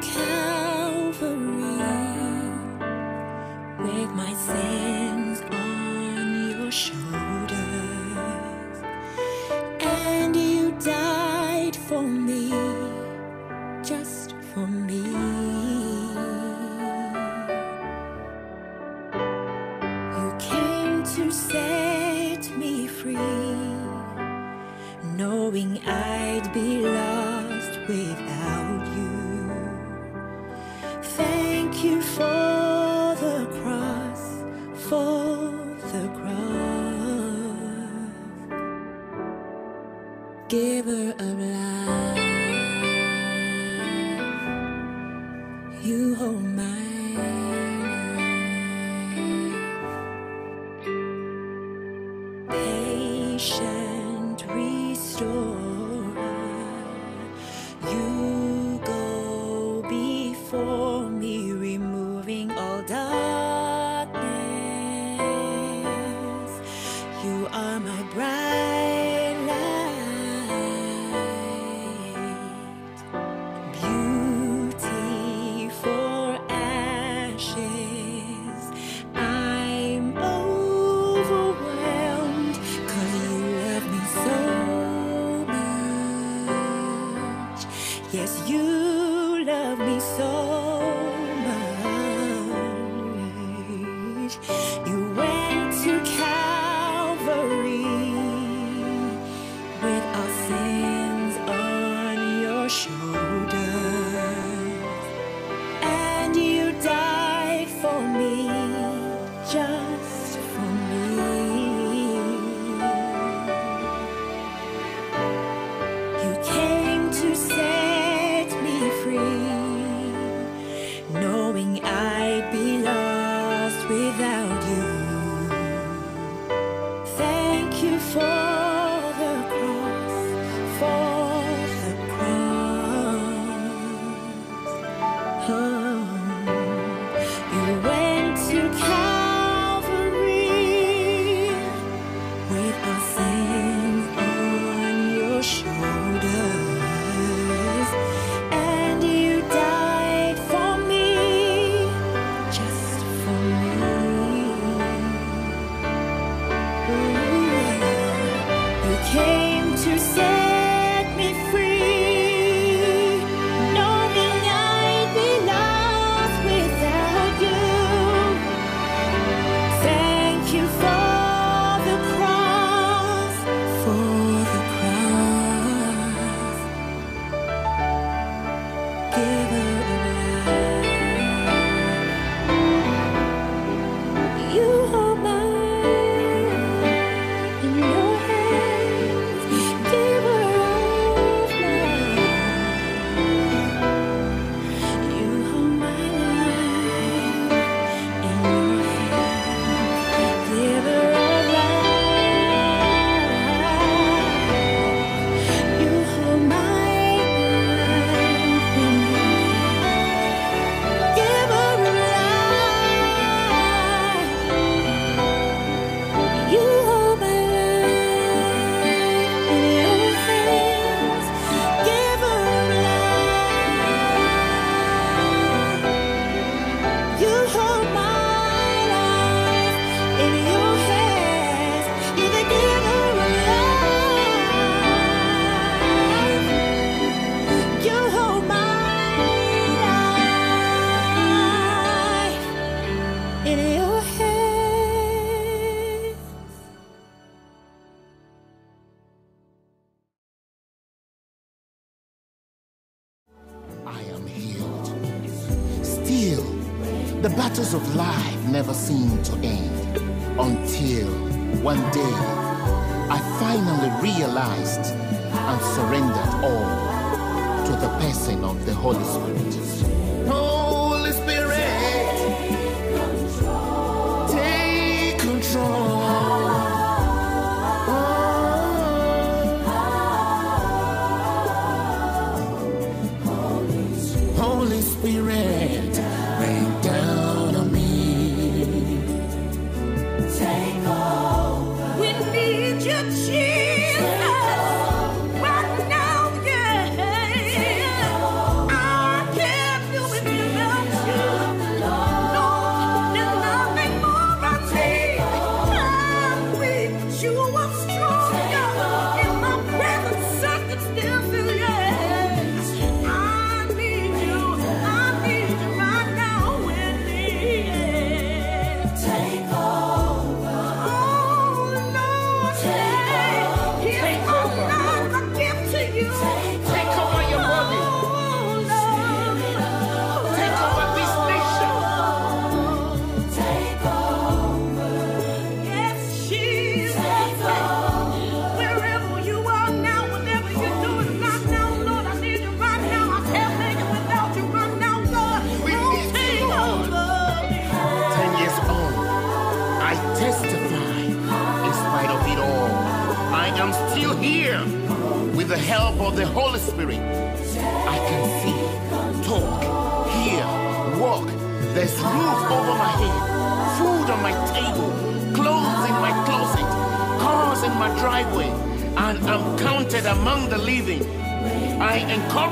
Calvary with my sins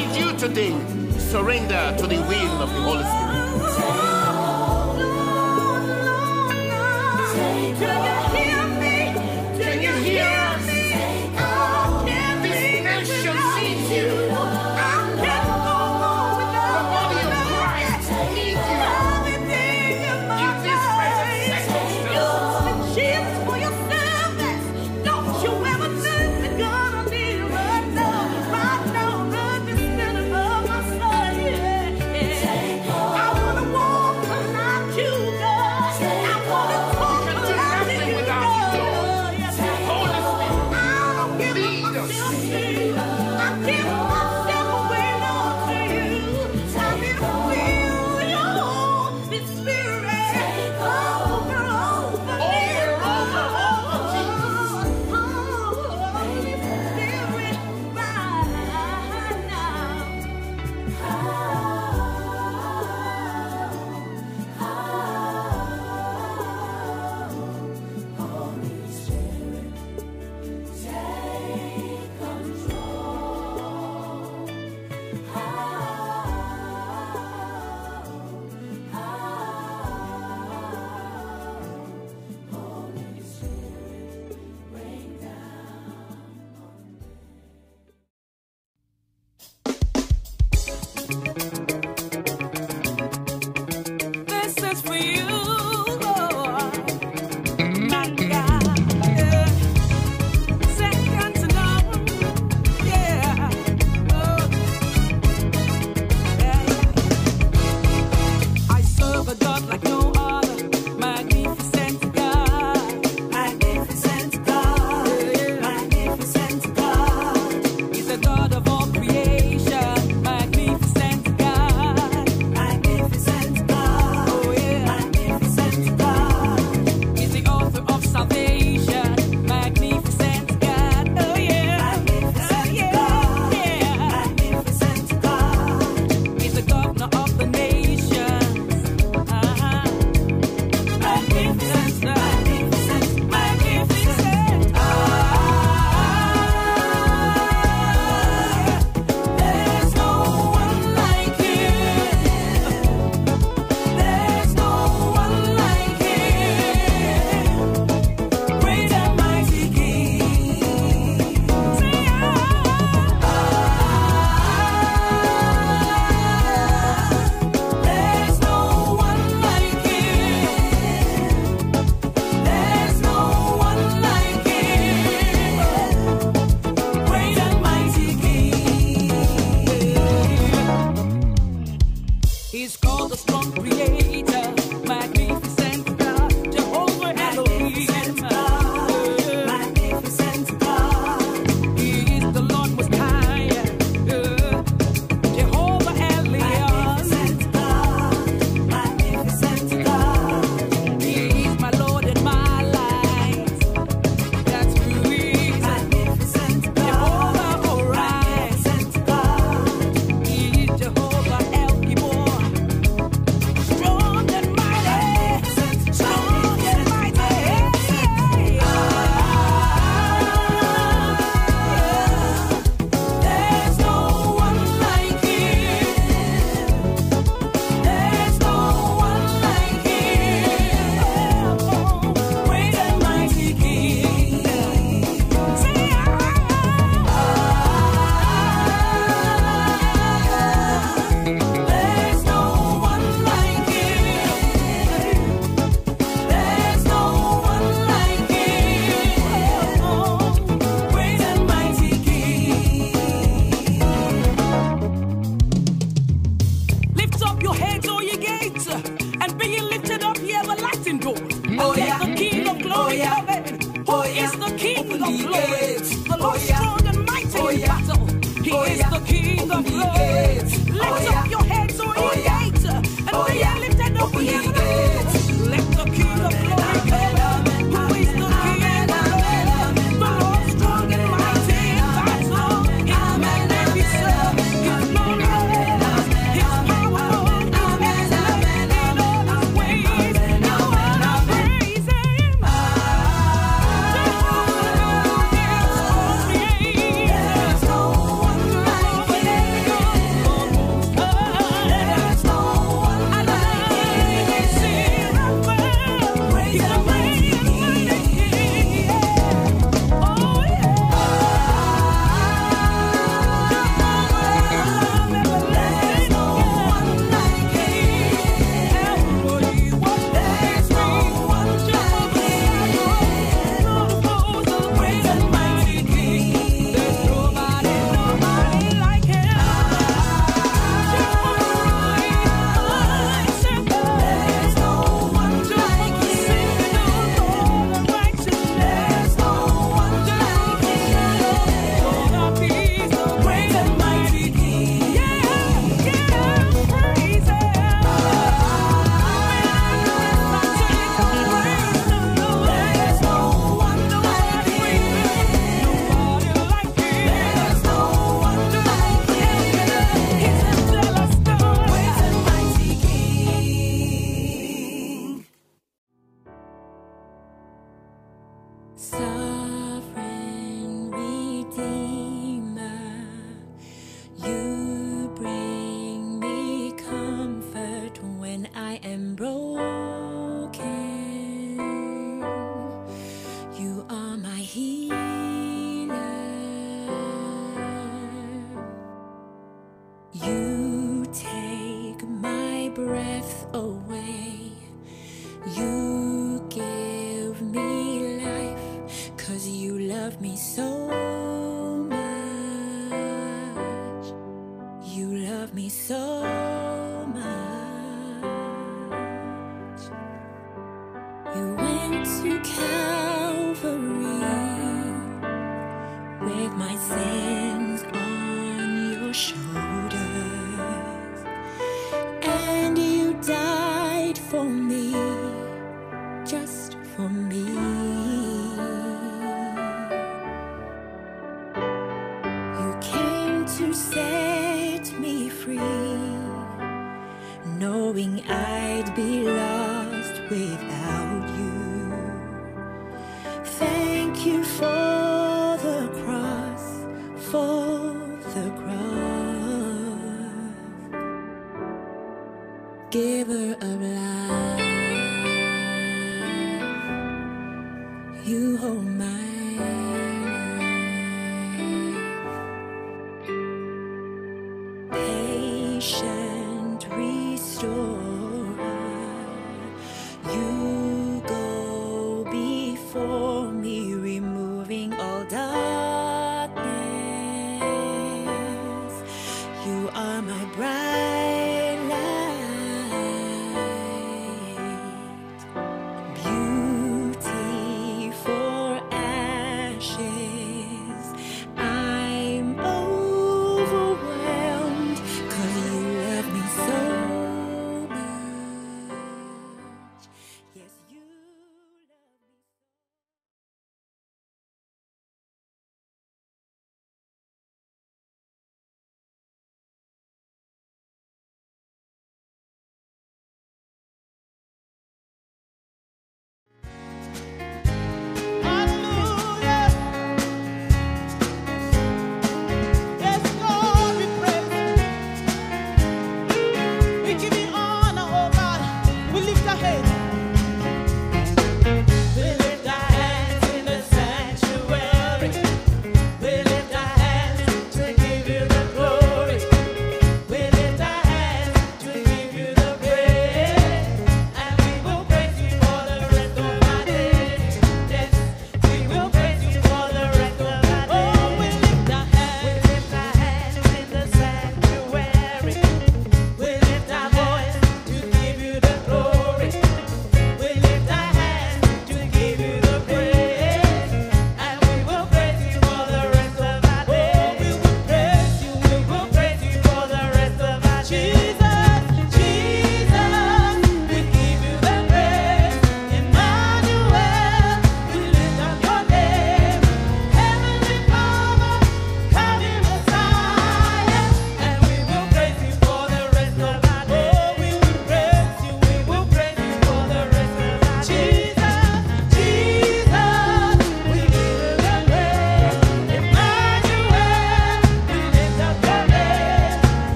encourage you today, surrender to the will of the Holy Spirit. Take hold,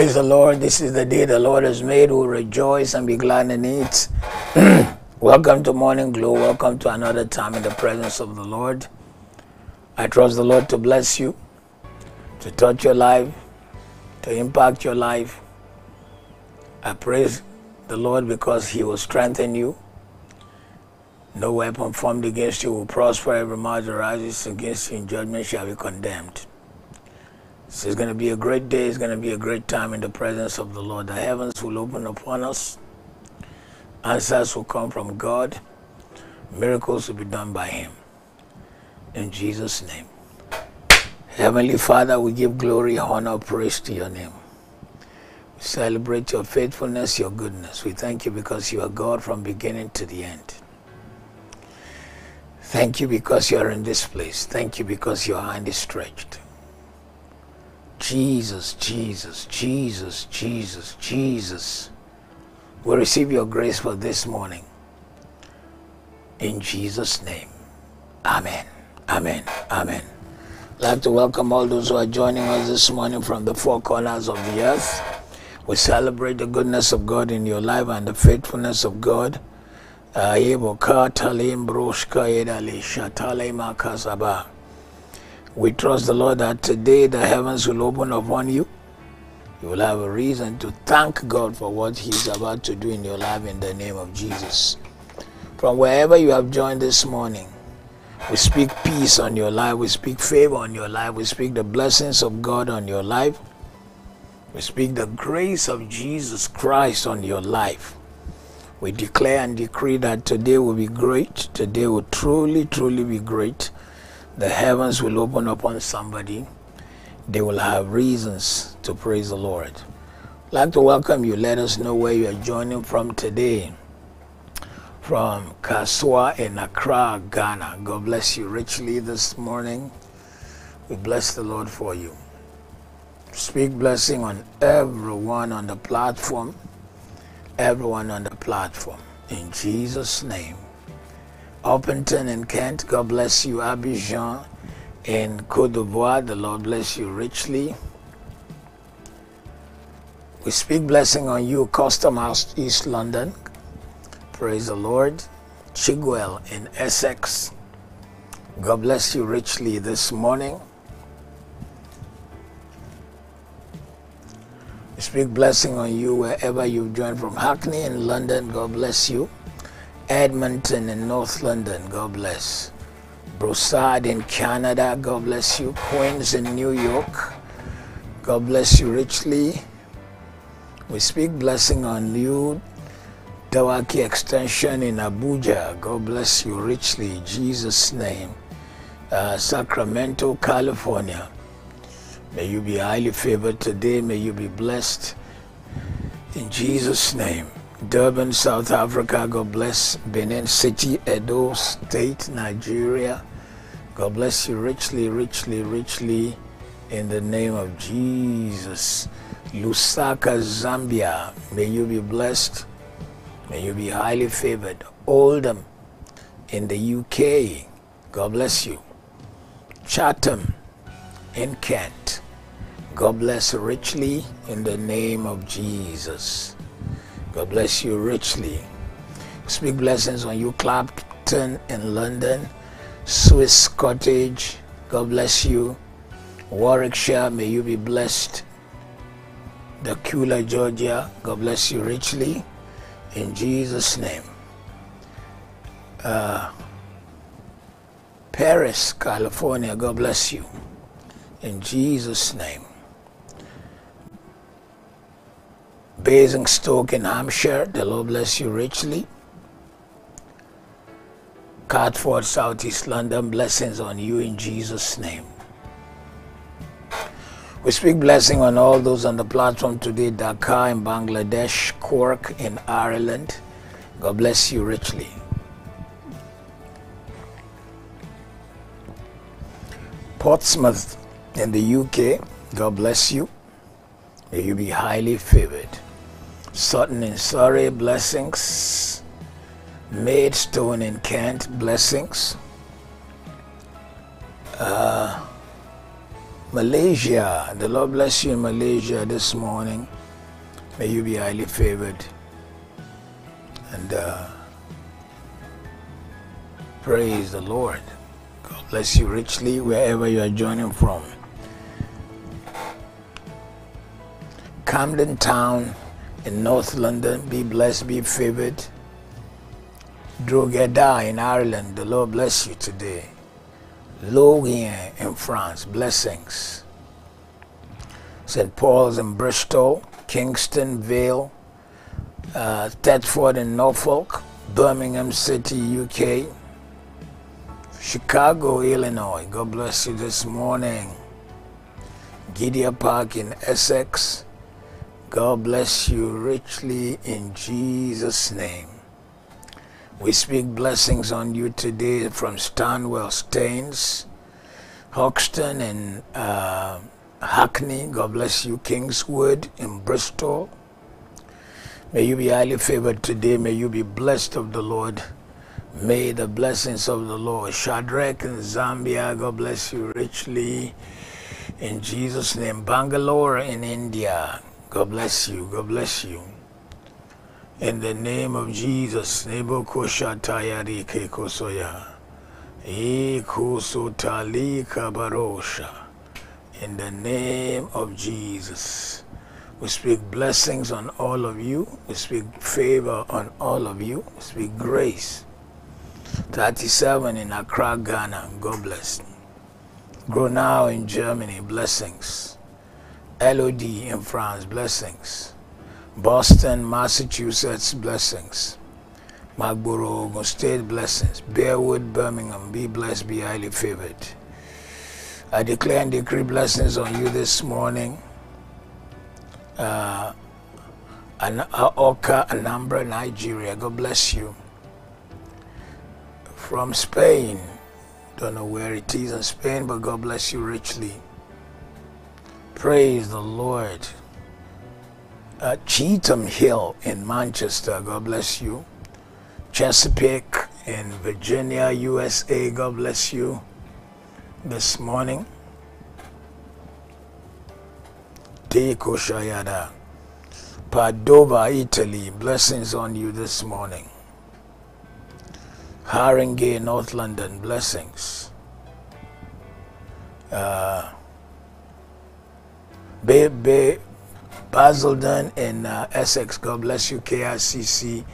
Praise the Lord. This is the day the Lord has made. We'll rejoice and be glad in it. Welcome to Morning Glow. Welcome to another time in the presence of the Lord. I trust the Lord to bless you, to touch your life, to impact your life. I praise the Lord because He will strengthen you. No weapon formed against you will prosper. Every mouth rises against you in judgment shall be condemned. So it's going to be a great day. It's going to be a great time in the presence of the Lord. The heavens will open upon us. Answers will come from God. Miracles will be done by Him. In Jesus' name. Heavenly Father, we give glory, honor, praise to your name. We celebrate your faithfulness, your goodness. We thank you because you are God from beginning to the end. Thank you because you are in this place. Thank you because your hand is stretched. Jesus, Jesus, Jesus, Jesus, Jesus. We receive your grace for this morning. In Jesus' name. Amen. Amen. Amen. I'd like to welcome all those who are joining us this morning from the four corners of the earth. We celebrate the goodness of God in your life and the faithfulness of God. Uh, we trust the Lord that today the heavens will open upon you. You will have a reason to thank God for what He's about to do in your life in the name of Jesus. From wherever you have joined this morning, we speak peace on your life, we speak favor on your life, we speak the blessings of God on your life, we speak the grace of Jesus Christ on your life. We declare and decree that today will be great, today will truly, truly be great the heavens will open upon somebody. They will have reasons to praise the Lord. I'd like to welcome you. Let us know where you are joining from today. From Kasoa in Accra, Ghana. God bless you richly this morning. We bless the Lord for you. Speak blessing on everyone on the platform. Everyone on the platform. In Jesus' name. Orpington in Kent. God bless you. Abidjan in Cote d'Ivoire. The Lord bless you richly. We speak blessing on you, Custom House, East London. Praise the Lord. Chigwell in Essex. God bless you richly this morning. We speak blessing on you wherever you've joined from Hackney in London. God bless you. Edmonton in North London, God bless. Brossard in Canada, God bless you. Queens in New York, God bless you richly. We speak blessing on you. Dawaki Extension in Abuja, God bless you richly. Jesus' name. Uh, Sacramento, California. May you be highly favored today. May you be blessed. In Jesus' name. Durban, South Africa. God bless Benin City, Edo State, Nigeria. God bless you richly, richly, richly in the name of Jesus. Lusaka, Zambia. May you be blessed. May you be highly favored. Oldham in the UK. God bless you. Chatham in Kent. God bless richly in the name of Jesus. God bless you richly. Speak blessings on you, Clapton in London, Swiss Cottage. God bless you. Warwickshire, may you be blessed. Decula, Georgia, God bless you richly. In Jesus' name. Uh, Perris, California, God bless you. In Jesus' name. Basingstoke in Hampshire, the Lord bless you richly. Catford, Southeast London, blessings on you in Jesus' name. We speak blessing on all those on the platform today Dhaka in Bangladesh, Cork in Ireland. God bless you richly. Portsmouth in the UK, God bless you. May you be highly favored. Sutton in Surrey, blessings. Maidstone in Kent, blessings. Uh, Malaysia, the Lord bless you in Malaysia this morning. May you be highly favored. And uh, praise the Lord. God bless you richly wherever you are joining from. Camden Town in North London, be blessed, be favored. Drogheda in Ireland, the Lord bless you today. Lorient in France, blessings. St. Paul's in Bristol, Kingston, Vale, uh, Thetford in Norfolk, Birmingham City, UK, Chicago, Illinois. God bless you this morning. Gidea Park in Essex. God bless you richly in Jesus' name. We speak blessings on you today from Stanwell Staines, Hoxton and uh, Hackney. God bless you. Kingswood in Bristol. May you be highly favored today. May you be blessed of the Lord. May the blessings of the Lord. Shadrach in Zambia. God bless you richly. In Jesus' name. Bangalore in India. God bless you. God bless you. In the name of Jesus. Nebo koshataya rike kosoya. Ikusutali kabarosha. In the name of Jesus. We speak blessings on all of you. We speak favor on all of you. We speak grace. 37 in Accra, Ghana. God bless. Gronau in Germany. Blessings. LOD in France. Blessings. Boston, Massachusetts. Blessings. Magboro, Ogun State. Blessings. Bearwood, Birmingham. Be blessed. Be highly favored. I declare and decree blessings on you this morning. Uh, An- uh, Awka, Anambra, Nigeria. God bless you. From Spain. Don't know where it is in Spain, but God bless you richly. Praise the Lord. Uh, Cheetham Hill in Manchester. God bless you. Chesapeake in Virginia, USA. God bless you this morning. Teko Shayada. Padova, Italy. Blessings on you this morning. Haringey, North London. Blessings. Uh, Bay, Basildon in uh, Essex. God bless you. KICC.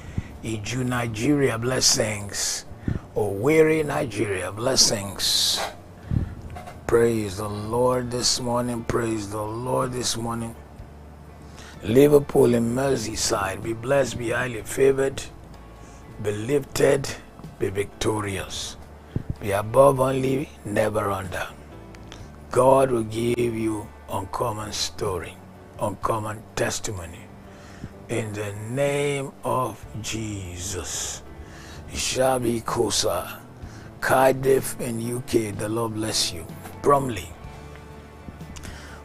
Iju, Nigeria. Blessings. Owerri, Nigeria. Blessings. Praise the Lord this morning. Praise the Lord this morning. Liverpool in Merseyside. Be blessed, be highly favored, be lifted, be victorious. Be above only, never under. God will give you uncommon story, uncommon testimony. In the name of Jesus. Shabi Kosa, Cardiff in UK, the Lord bless you. Bromley.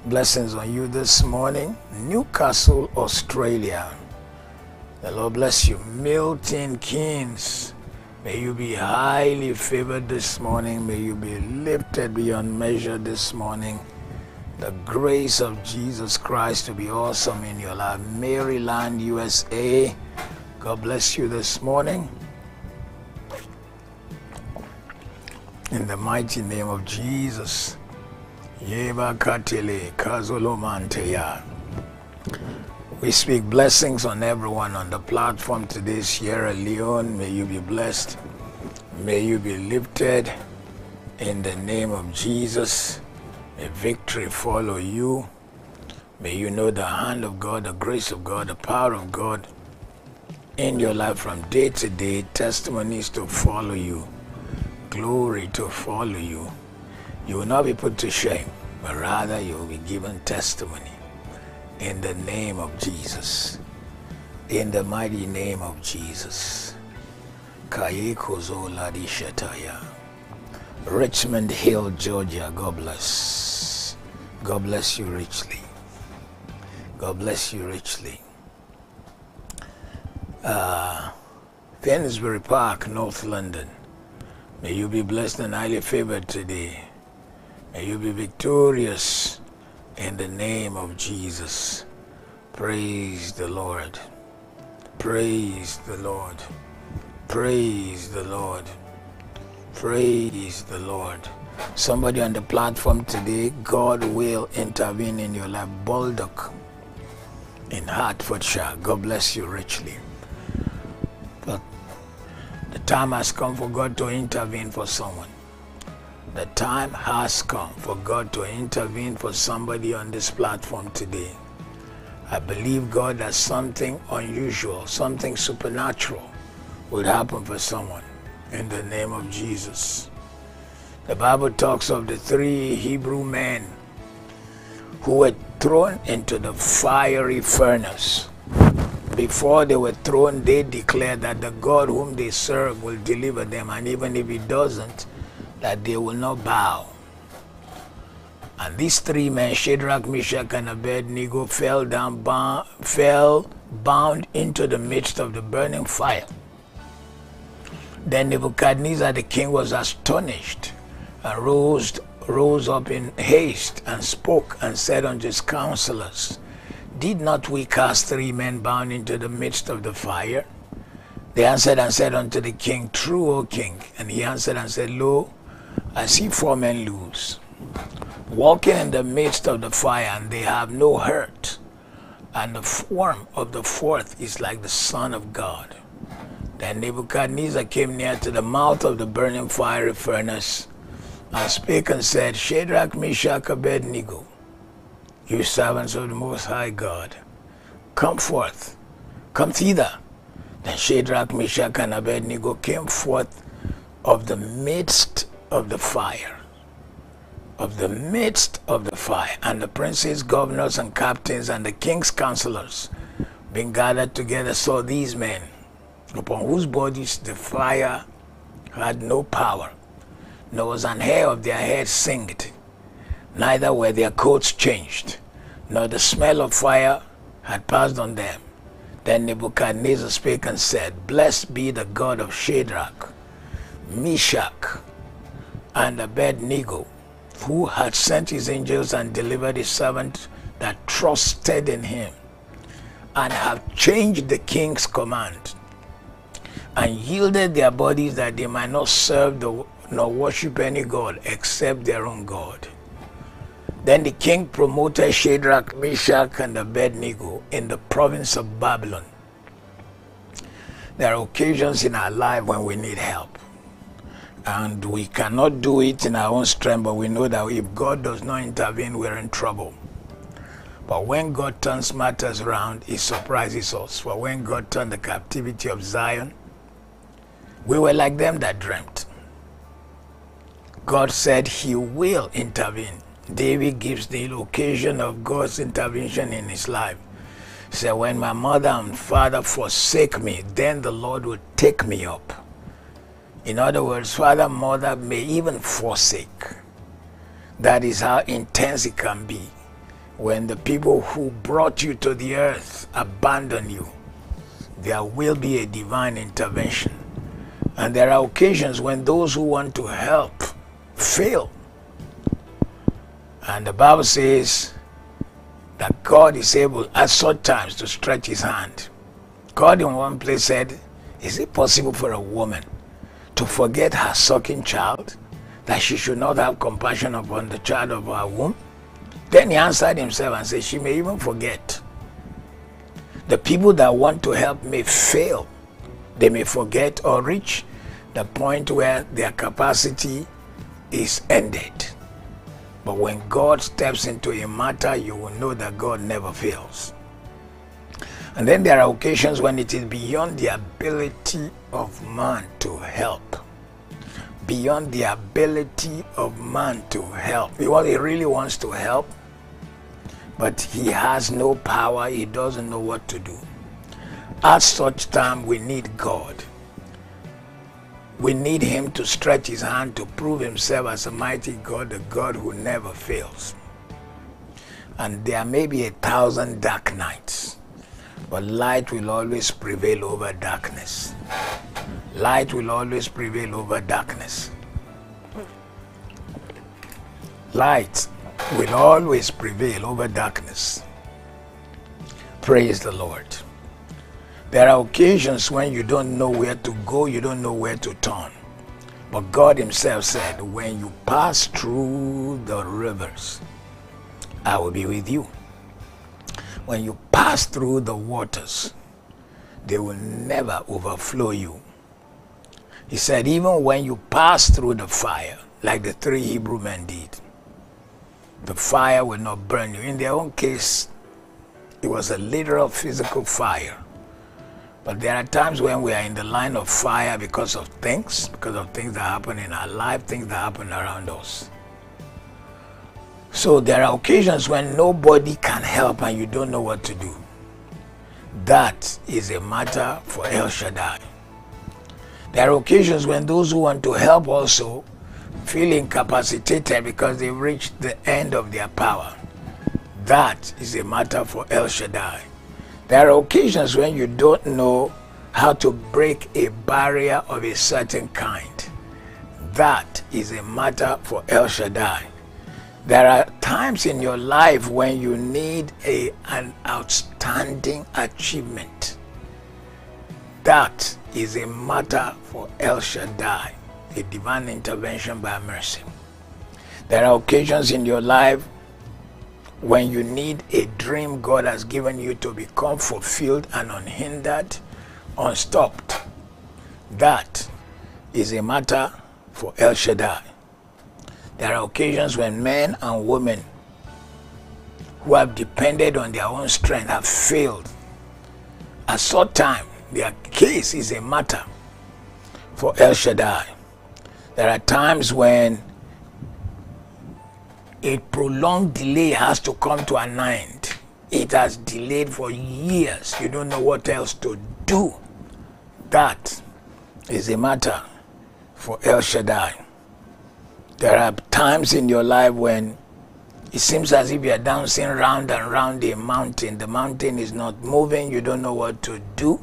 Blessings on you this morning. Newcastle, Australia. The Lord bless you. Milton Keynes. May you be highly favored this morning. May you be lifted beyond measure this morning. The grace of Jesus Christ to be awesome in your life. Maryland, USA. God bless you this morning. In the mighty name of Jesus. Yeba. We speak blessings on everyone on the platform today, Sierra Leone. May you be blessed. May you be lifted in the name of Jesus. May victory follow you. May you know the hand of God, the grace of God, the power of God in your life from day to day. Testimonies to follow you, glory to follow you. You will not be put to shame, but rather you will be given testimony in the name of Jesus. In the mighty name of Jesus. Kayeko Ladi Shataya. Richmond Hill, Georgia. God bless. God bless you richly. God bless you richly. Uh, Finsbury Park, North London. May you be blessed and highly favored today. May you be victorious in the name of Jesus. Praise the Lord. Praise the Lord. Praise the Lord. Praise the Lord. Somebody on the platform today, God will intervene in your life. Baldock in Hertfordshire. God bless you richly. But the time has come for God to intervene for someone. The time has come for God to intervene for somebody on this platform today. I believe God that something unusual, something supernatural will happen for someone in the name of Jesus. The Bible talks of the three Hebrew men who were thrown into the fiery furnace. Before they were thrown, they declared that the God whom they serve will deliver them, and even if He doesn't, that they will not bow. And these three men, Shadrach, Meshach, and Abednego, fell down, bound, fell bound into the midst of the burning fire. Then Nebuchadnezzar the king was astonished and rose, rose up in haste and spoke and said unto his counselors, Did not we cast three men bound into the midst of the fire? They answered and said unto the king, True, O king. And he answered and said, Lo, I see four men loose, walking in the midst of the fire, and they have no hurt. And the form of the fourth is like the Son of God. Then Nebuchadnezzar came near to the mouth of the burning fiery furnace and spake and said, Shadrach, Meshach, Abednego, you servants of the Most High God, come forth, come thither. Then Shadrach, Meshach, and Abednego came forth of the midst of the fire. Of the midst of the fire. And the princes, governors, and captains, and the king's counselors, being gathered together, saw these men, upon whose bodies the fire had no power, nor was an hair of their head singed, neither were their coats changed, nor the smell of fire had passed on them. Then Nebuchadnezzar spake and said, Blessed be the God of Shadrach, Meshach, and Abednego, who had sent his angels and delivered his servant that trusted in him, and have changed the king's command, and yielded their bodies that they might not serve the, nor worship any god except their own God. Then the king promoted Shadrach, Meshach, and Abednego in the province of Babylon. There are occasions in our life when we need help. And we cannot do it in our own strength, but we know that if God does not intervene, we're in trouble. But when God turns matters around, He surprises us. For when God turned the captivity of Zion, we were like them that dreamt. God said He will intervene. David gives the occasion of God's intervention in his life. He said, When my mother and father forsake me, then the Lord will take me up. In other words, father, mother may even forsake. That is how intense it can be when the people who brought you to the earth abandon you. There will be a divine intervention. And there are occasions when those who want to help fail. And the Bible says that God is able at such times to stretch his hand. God in one place said, Is it possible for a woman to forget her sucking child, that she should not have compassion upon the child of her womb? Then he answered himself and said, She may even forget. The people that want to help may fail. They may forget or reach the point where their capacity is ended. But when God steps into a matter, you will know that God never fails. And then there are occasions when it is beyond the ability of man to help. Beyond the ability of man to help. Because he really wants to help, but he has no power, he doesn't know what to do. At such time, we need God. We need him to stretch his hand to prove himself as a mighty God, a God who never fails. And there may be a thousand dark nights, but light will always prevail over darkness. Light will always prevail over darkness. light will always prevail over darkness. Praise the Lord. There are occasions when you don't know where to go, you don't know where to turn. But God Himself said, When you pass through the rivers, I will be with you. When you pass through the waters, they will never overflow you. He said, Even when you pass through the fire, like the three Hebrew men did, the fire will not burn you. In their own case, it was a literal physical fire. But there are times when we are in the line of fire because of things, because of things that happen in our life, things that happen around us. So there are occasions when nobody can help and you don't know what to do. That is a matter for El Shaddai. There are occasions when those who want to help also feel incapacitated because they've reached the end of their power. That is a matter for El Shaddai. There are occasions when you don't know how to break a barrier of a certain kind. That is a matter for El Shaddai. There are times in your life when you need a, an outstanding achievement. That is a matter for El Shaddai, a divine intervention by mercy. There are occasions in your life when you need a dream God has given you to become fulfilled and unhindered, unstopped. That is a matter for El Shaddai. There are occasions when men and women who have depended on their own strength have failed. At such time, their case is a matter for El Shaddai. There are times when a prolonged delay has to come to an end. It has delayed for years. You don't know what else to do. That is a matter for El Shaddai. There are times in your life when it seems as if you are dancing round and round a mountain. The mountain is not moving. You don't know what to do.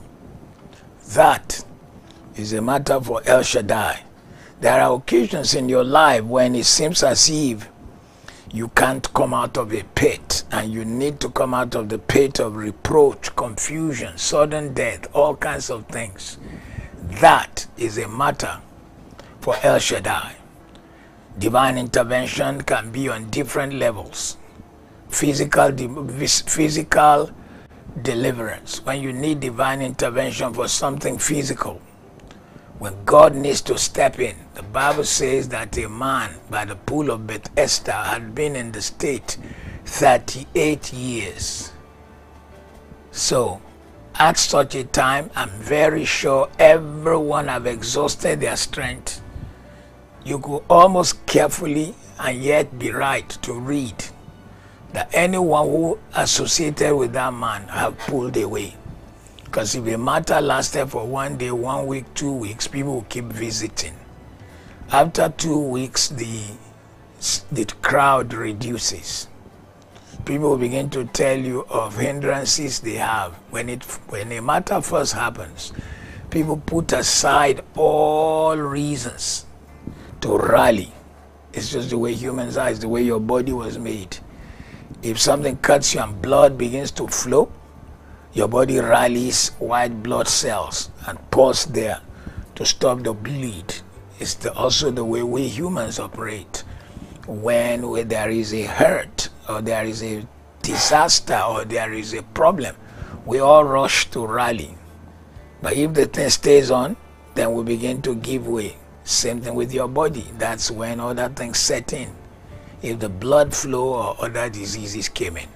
That is a matter for El Shaddai. There are occasions in your life when it seems as if you can't come out of a pit and you need to come out of the pit of reproach, confusion, sudden death, all kinds of things. That is a matter for El Shaddai. Divine intervention can be on different levels. Physical, physical deliverance, when you need divine intervention for something physical, when God needs to step in. The Bible says that a man by the pool of Bethesda had been in the state 38 years. So, at such a time, I'm very sure everyone have exhausted their strength. You could almost carefully and yet be right to read that anyone who associated with that man have pulled away. Because if a matter lasted for one day, one week, two weeks, people will keep visiting. After two weeks, the, the crowd reduces. People begin to tell you of hindrances they have. When, it, when a matter first happens, people put aside all reasons to rally. It's just the way humans are, it's the way your body was made. If something cuts you and blood begins to flow, your body rallies white blood cells and pours there to stop the bleed. It's the, also the way we humans operate. When, when there is a hurt or there is a disaster or there is a problem, we all rush to rally. But if the thing stays on, then we begin to give way. Same thing with your body. That's when other things set in. If the blood flow or other diseases came in.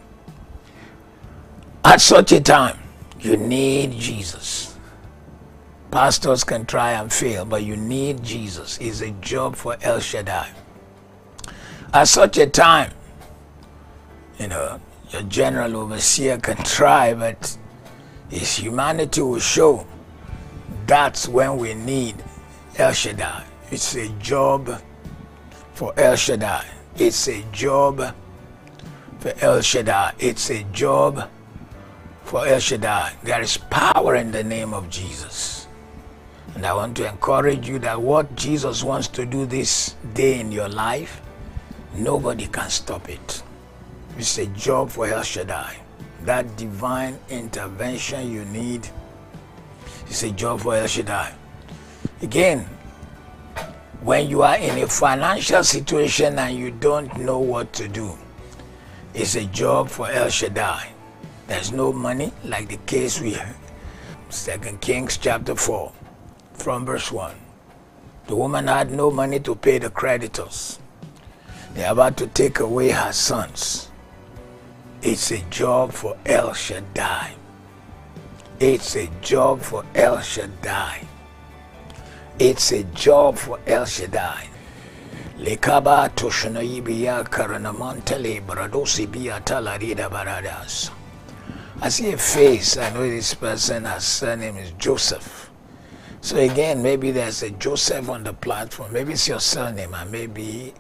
At such a time, you need Jesus. Pastors can try and fail, but you need Jesus. It's a job for El Shaddai. At such a time, you know, your general overseer can try, but his humanity will show. That's when we need El Shaddai. It's a job for El Shaddai. It's a job for El Shaddai. It's a job for El Shaddai. There is power in the name of Jesus. And I want to encourage you that what Jesus wants to do this day in your life, Nobody can stop it. It's a job for El Shaddai. That divine intervention you need is a job for El Shaddai. Again, when you are in a financial situation and you don't know what to do, it's a job for El Shaddai. There's no money, like the case we have. Second Kings chapter 4, from verse 1. The woman had no money to pay the creditors. They're about to take away her sons. It's a job for El Shaddai. It's a job for El Shaddai. It's a job for El Shaddai. Lekaba toshana ibiya karanamantale bradosi biya talarida baradas. I see a face. I know this person, her surname is Joseph. So again, maybe there's a Joseph on the platform. Maybe it's your surname, and maybe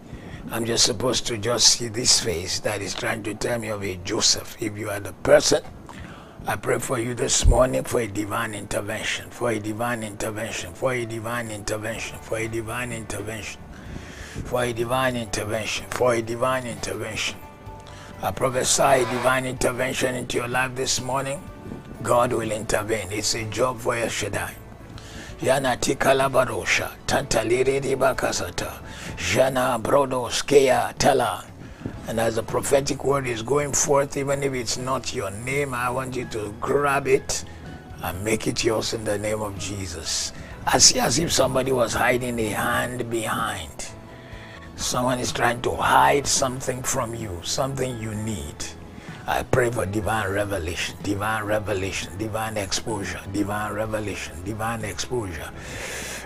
I'm just supposed to just see this face that is trying to tell me of a Joseph. If you are the person, I pray for you this morning for a divine intervention, for a divine intervention, for a divine intervention, for a divine intervention, for a divine intervention, for a divine intervention. I prophesy divine intervention into your life this morning. God will intervene. It's a job for El Shaddai. Yana tikala barosha, tantaliri bakasata, jana brodo skeya tala. And as the prophetic word is going forth, even if it's not your name, I want you to grab it and make it yours in the name of Jesus. I see as if somebody was hiding a hand behind. Someone is trying to hide something from you, something you need. I pray for divine revelation, divine revelation, divine exposure, divine revelation, divine exposure,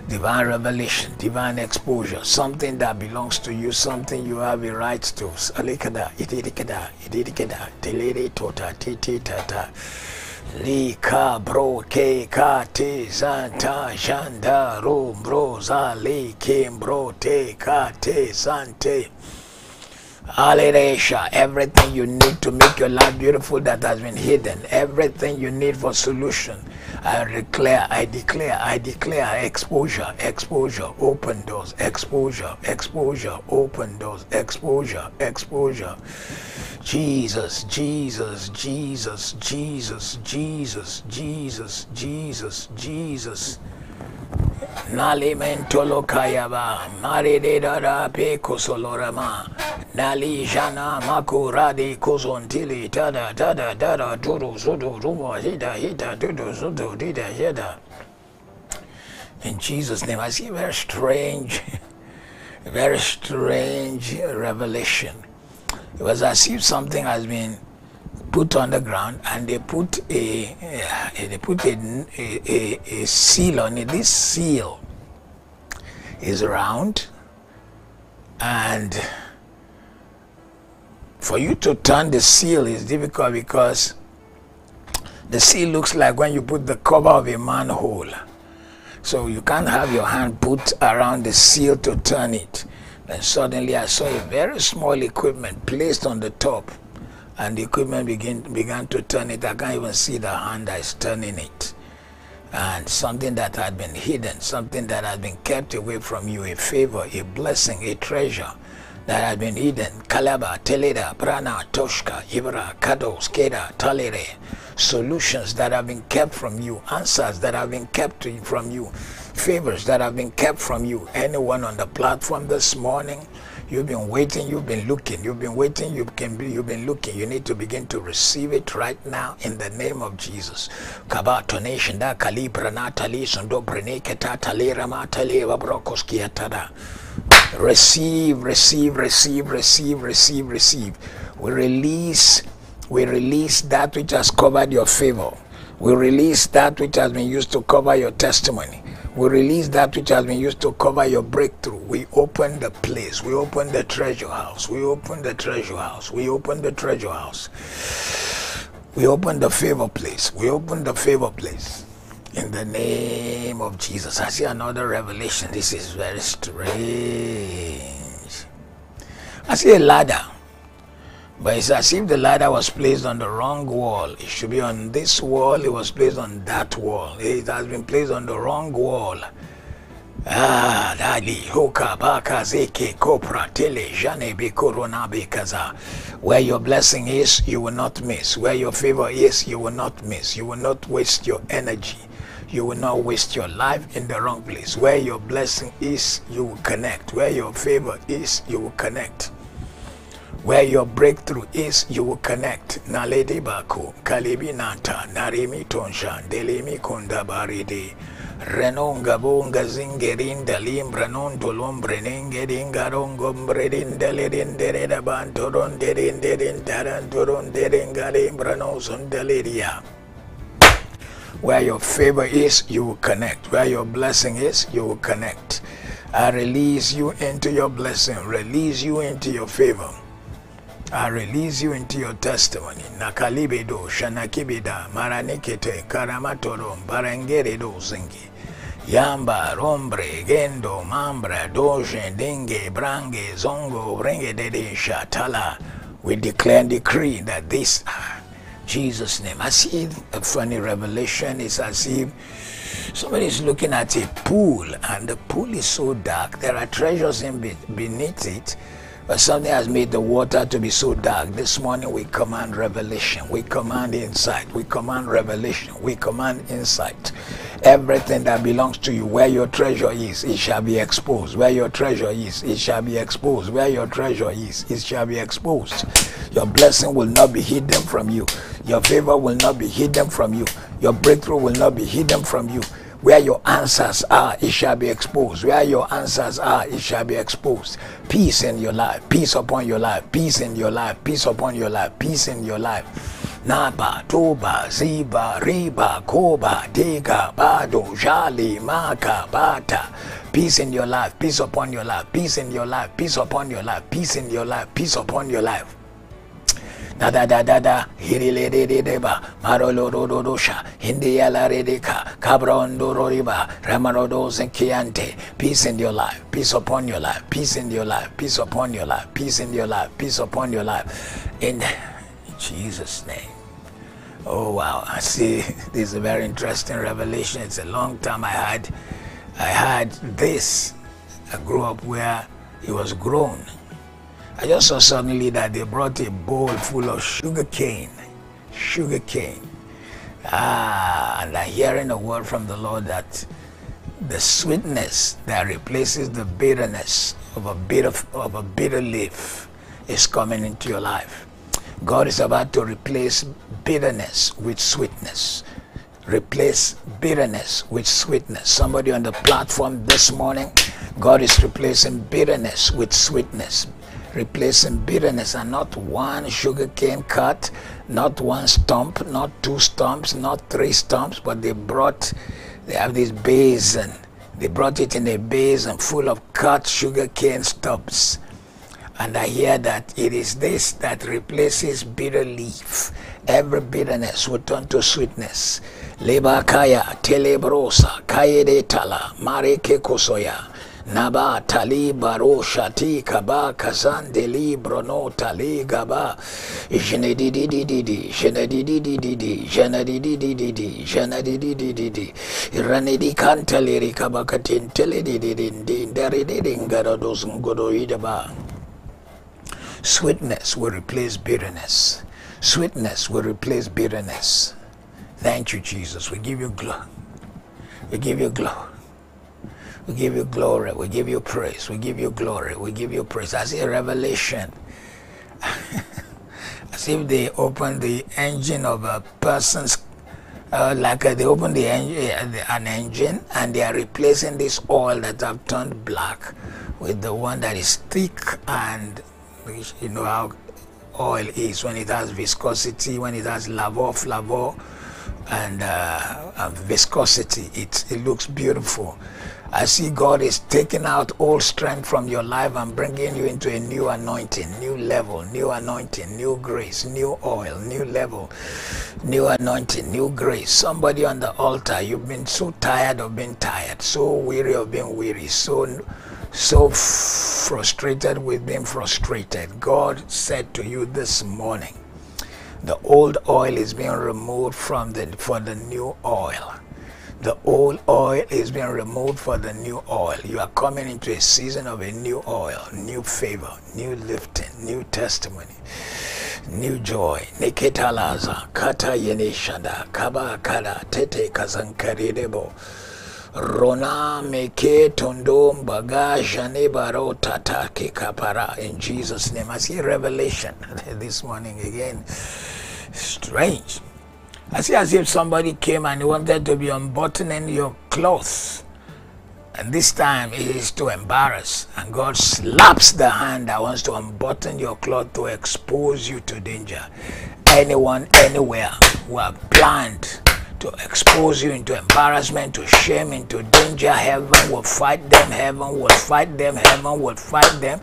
divine revelation, divine exposure, something that belongs to you, something you have a right to. Lika bro ke ka te santa shanda ro bro za li kim bro te ka te sante. Hallelujah. Everything you need to make your life beautiful that has been hidden. Everything you need for solution. I declare, I declare, I declare exposure, exposure, open doors, exposure, exposure, open doors, exposure, exposure. Jesus, Jesus, Jesus, Jesus, Jesus, Jesus, Jesus, Jesus. Nali mentolo kayaba, mari de dada pe kosolorama, nali jana makuradi kozontili tada tada tada duru zudu rumo hida hida dudu zudu dida hida. In Jesus' name, I see a very strange, very strange revelation. It was as if something has been put on the ground and they put a, a they put a, a, a, a seal on it. This seal is round and for you to turn the seal is difficult because the seal looks like when you put the cover of a manhole. So you can't have your hand put around the seal to turn it. Then suddenly I saw a very small equipment placed on the top and the equipment begin, began to turn it. I can't even see the hand that is turning it. And something that had been hidden, something that had been kept away from you, a favor, a blessing, a treasure that had been hidden. Kalaba, Teleda, Prana, Toshka, Ibra, Kado, Skeda, Talere. Solutions that have been kept from you, answers that have been kept from you, favors that have been kept from you. Anyone on the platform this morning, You've been waiting, you've been looking, you've been waiting, you can be, you've been looking. You need to begin to receive it right now in the name of Jesus. Da. Receive, receive, receive, receive, receive, receive. We release, we release that which has covered your favor. We release that which has been used to cover your testimony. We release that which has been used to cover your breakthrough. We open the place. We open the treasure house. We open the treasure house. We open the treasure house. We open the favor place. We open the favor place. In the name of Jesus. I see another revelation. This is very strange. I see a ladder. But it's as if the ladder was placed on the wrong wall. It should be on this wall, it was placed on that wall. It has been placed on the wrong wall. Ah, dali, hoka, baka, zeke, kopra, tele, jane, be, korona, be, kaza. Where your blessing is, you will not miss. Where your favor is, you will not miss. You will not waste your energy. You will not waste your life in the wrong place. Where your blessing is, you will connect. Where your favor is, you will connect. Where your breakthrough is, you will connect. Naledi Baku, Kalibi Narimi Delimi Kunda Baridi, Renonga Bunga Zingerinda Limbra non Tolombre Ningeringa Rongombre Dindelin Dereda Bantoron Derin Derin Tarantoron Deringa Limbra no Sundelidia. Where your favor is, you will connect. Where your blessing is, you will connect. I release you into your blessing, release you into your favor. I release you into your testimony. Nakalibedo, Shanakibida, Maranikete, Karamatoro, Barangeredo Zingi. Yamba, Rombre, Gendo, Mambra, Doje, Dinge, Brange, Zongo, Bringe de Shatala. We declare and decree that this uh, Jesus' name. I see a funny revelation. It's as if somebody is looking at a pool and the pool is so dark. There are treasures in be- beneath it, but something has made the water to be so dark. This morning we command revelation. We command insight. We command revelation. We command insight. Everything that belongs to you, where your treasure is, it shall be exposed. Where your treasure is, it shall be exposed. Where your treasure is, it shall be exposed. Your blessing will not be hidden from you. Your favor will not be hidden from you. Your breakthrough will not be hidden from you. Where your answers are, it shall be exposed. Where your answers are, it shall be exposed. Peace in your life, peace upon your life, peace in your life, peace upon your life, peace in your life. Naba, Toba, Ziba, Riba, Koba, Dega, Bado, Jali, Maka, Bata. Peace in your life, peace upon your life, peace in your life, peace upon your life, peace in your life, peace upon your life. Da da da da da, hirile de de de ba, marolo do do do sha, hindi yala redeka, cabrondo roriba, ramarodo zenkiante. Peace in your life, peace upon your life, peace in your life, peace upon your life, peace in your life, peace upon your life. In Jesus' name. Oh wow, I see this is a very interesting revelation. It's a long time I had I had this. I grew up where it was grown. I just saw suddenly that they brought a bowl full of sugar cane. Sugar cane. Ah, and I'm hearing a word from the Lord that the sweetness that replaces the bitterness of a bitter of a bitter leaf is coming into your life. God is about to replace bitterness with sweetness. Replace bitterness with sweetness. Somebody on the platform this morning, God is replacing bitterness with sweetness. Replacing bitterness and not one sugar cane cut, not one stump, not two stumps, not three stumps, but they brought, they have this basin. They brought it in a basin full of cut sugar cane stumps. And I hear that it is this that replaces bitter leaf. Every bitterness will turn to sweetness. Leba kaya, telebrosa, kaede tala, mareke kosoya. Naba tali baro shati kaba kazande libro no tali gaba jene di di di di di jene di di di di di jene di di di di di jene di di di di di irane di kantale rikaba katin tele di di di di ndari di di ngara dos ngodo idaba Sweetness will replace bitterness. Sweetness will replace bitterness. Thank you, Jesus. We give you glory. We give you glory. We give you glory. We give you praise. We give you glory. We give you praise. See a revelation. As if they open the engine of a person's, uh, like uh, they open the engine, an engine, and they are replacing this oil that have turned black with the one that is thick and you know how oil is when it has viscosity, when it has lavor, flavor, and uh, uh, viscosity. It, it looks beautiful. I see God is taking out old strength from your life and bringing you into a new anointing, new level, new anointing, new grace, new oil, new level, new anointing, new grace. Somebody on the altar, you've been so tired of being tired, so weary of being weary, so so frustrated with being frustrated. God said to you this morning, the old oil is being removed from the for the new oil. The old oil is being removed for the new oil. You are coming into a season of a new oil, new favor, new lifting, new testimony, new joy. Nikitalaza, kata yenishada, kaba kara, tete kazankaridebo. Rona meke tondo mbaga jane baro tata ke kapara in Jesus' name. I see revelation this morning again. Strange. I see as if somebody came and wanted to be unbuttoning your clothes. And this time it is to embarrass. And God slaps the hand that wants to unbutton your cloth to expose you to danger. Anyone, anywhere who have planned to expose you into embarrassment, to shame, into danger, heaven will fight them, heaven will fight them, heaven will fight them.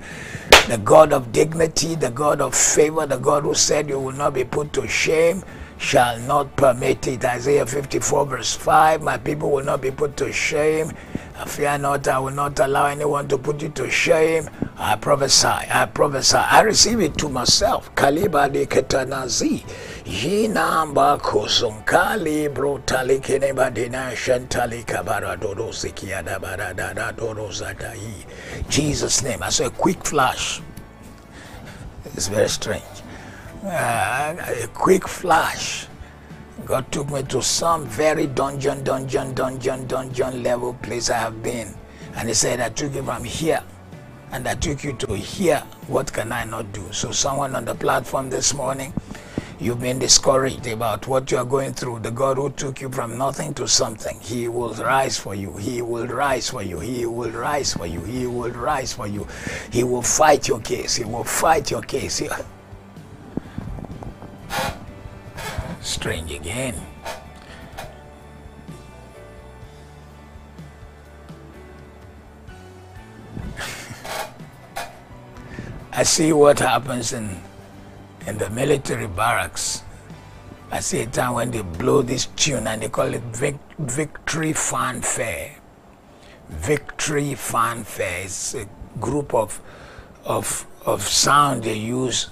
The God of dignity, the God of favor, the God who said you will not be put to shame shall not permit it. Isaiah 54, verse 5 My people will not be put to shame. I fear not, I will not allow anyone to put you to shame. I prophesy, I prophesy, I receive it to myself. Kaliba de ketanazi. Jinamba kosunkali brutali keneba dina shantali kabara dodo sikiada barada dodo zatai. Jesus' name. I saw a quick flash. It's very strange Ah, a quick flash. God took me to some very dungeon, dungeon, dungeon, dungeon level place I have been. And He said, I took you from here and I took you to here. What can I not do? So, someone on the platform this morning, you've been discouraged about what you are going through. The God who took you from nothing to something, He will rise for you. He will rise for you. He will rise for you. He will rise for you. He will fight your case. He will fight your case. He- strange again. I see what happens in in the military barracks. I see a time when they blow this tune and they call it vic- victory fanfare. Victory fanfare. It's a group of of of sound they use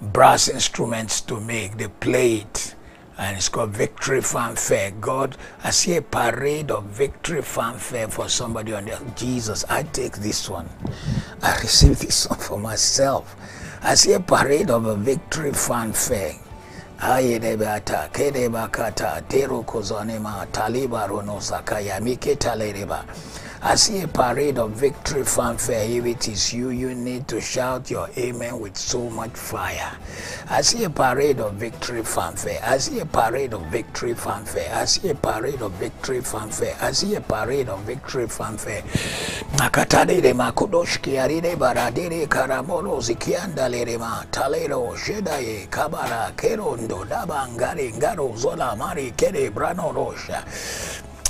brass instruments to make. They play it. And it's called Victory Fanfare. God, I see a parade of victory fanfare for somebody on. Jesus, I take this one. I receive this one for myself. I see a parade of a victory fanfare. I see a parade of victory fanfare. If it is you, you need to shout your amen with so much fire. I see a parade of victory fanfare. I see a parade of victory fanfare. I see a parade of victory fanfare. I see a parade of victory fanfare. Nakatadere makudoshki aride baradere karamolo zikiandalere ma talero shedaye kabara kerondo dabangare ngaro zola mari kere brano rosha.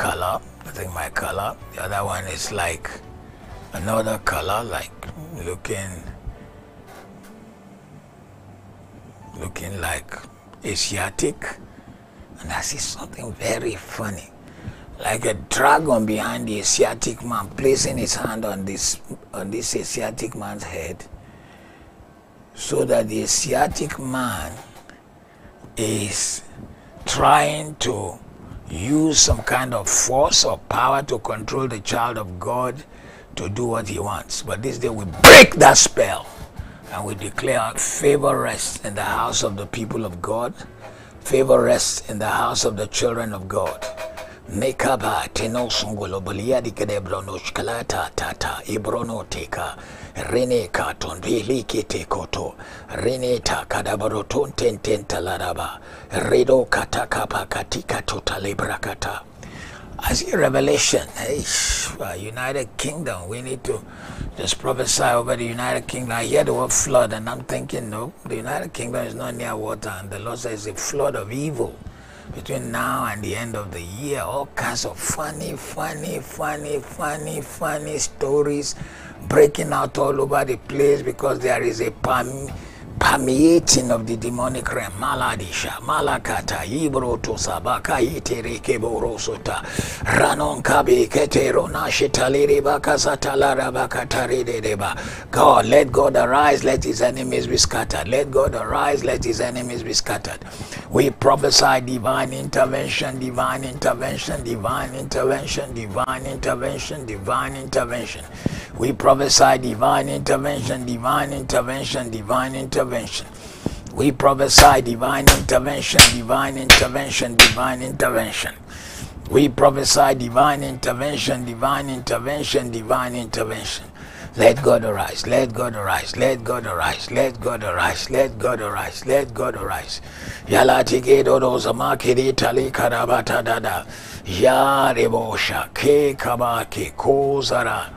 color, I think my color. The other one is like another color, like looking looking like Asiatic. And I see something very funny. Like a dragon behind the Asiatic man placing his hand on this on this Asiatic man's head. So that the Asiatic man is trying to use some kind of force or power to control the child of God to do what he wants. But this day we break that spell and we declare favor rests in the house of the people of God, favor rests in the house of the children of God. Mekaba teno sungolo boliadi kedebrono shkalata tata ibrono teka rene katon kete koto rene ta kadabaroton tenten talaraba redo katakapa katika totalebrakata I see revelation. Hey, uh, United Kingdom. We need to just prophesy over the United Kingdom. I hear the word flood, and I'm thinking, no, the United Kingdom is not near water, and the Lord says a flood of evil between now and the end of the year. All kinds of funny, funny, funny, funny, funny stories breaking out all over the place because there is a perm- permeating of the demonic realm. Maladisha, Malakata, Ibroto Sabaka, Itereke Borosota, Ranon Kabi, Ketero, Nashitaliri Bakasatalara Bakatarideba. God, let God arise, let his enemies be scattered. Let God arise, let his enemies be scattered. We prophesy divine intervention, divine intervention, divine intervention, divine intervention, divine intervention. We prophesy divine intervention, divine intervention, divine intervention. We prophesy divine intervention, divine intervention, divine intervention. We prophesy divine intervention, divine intervention, divine intervention. Let God arise, let God arise, let God arise, let God arise, let God arise, let God arise. Yalati gedo zamakiri tali karabata dada. Ya rebosha ke kabake kozara.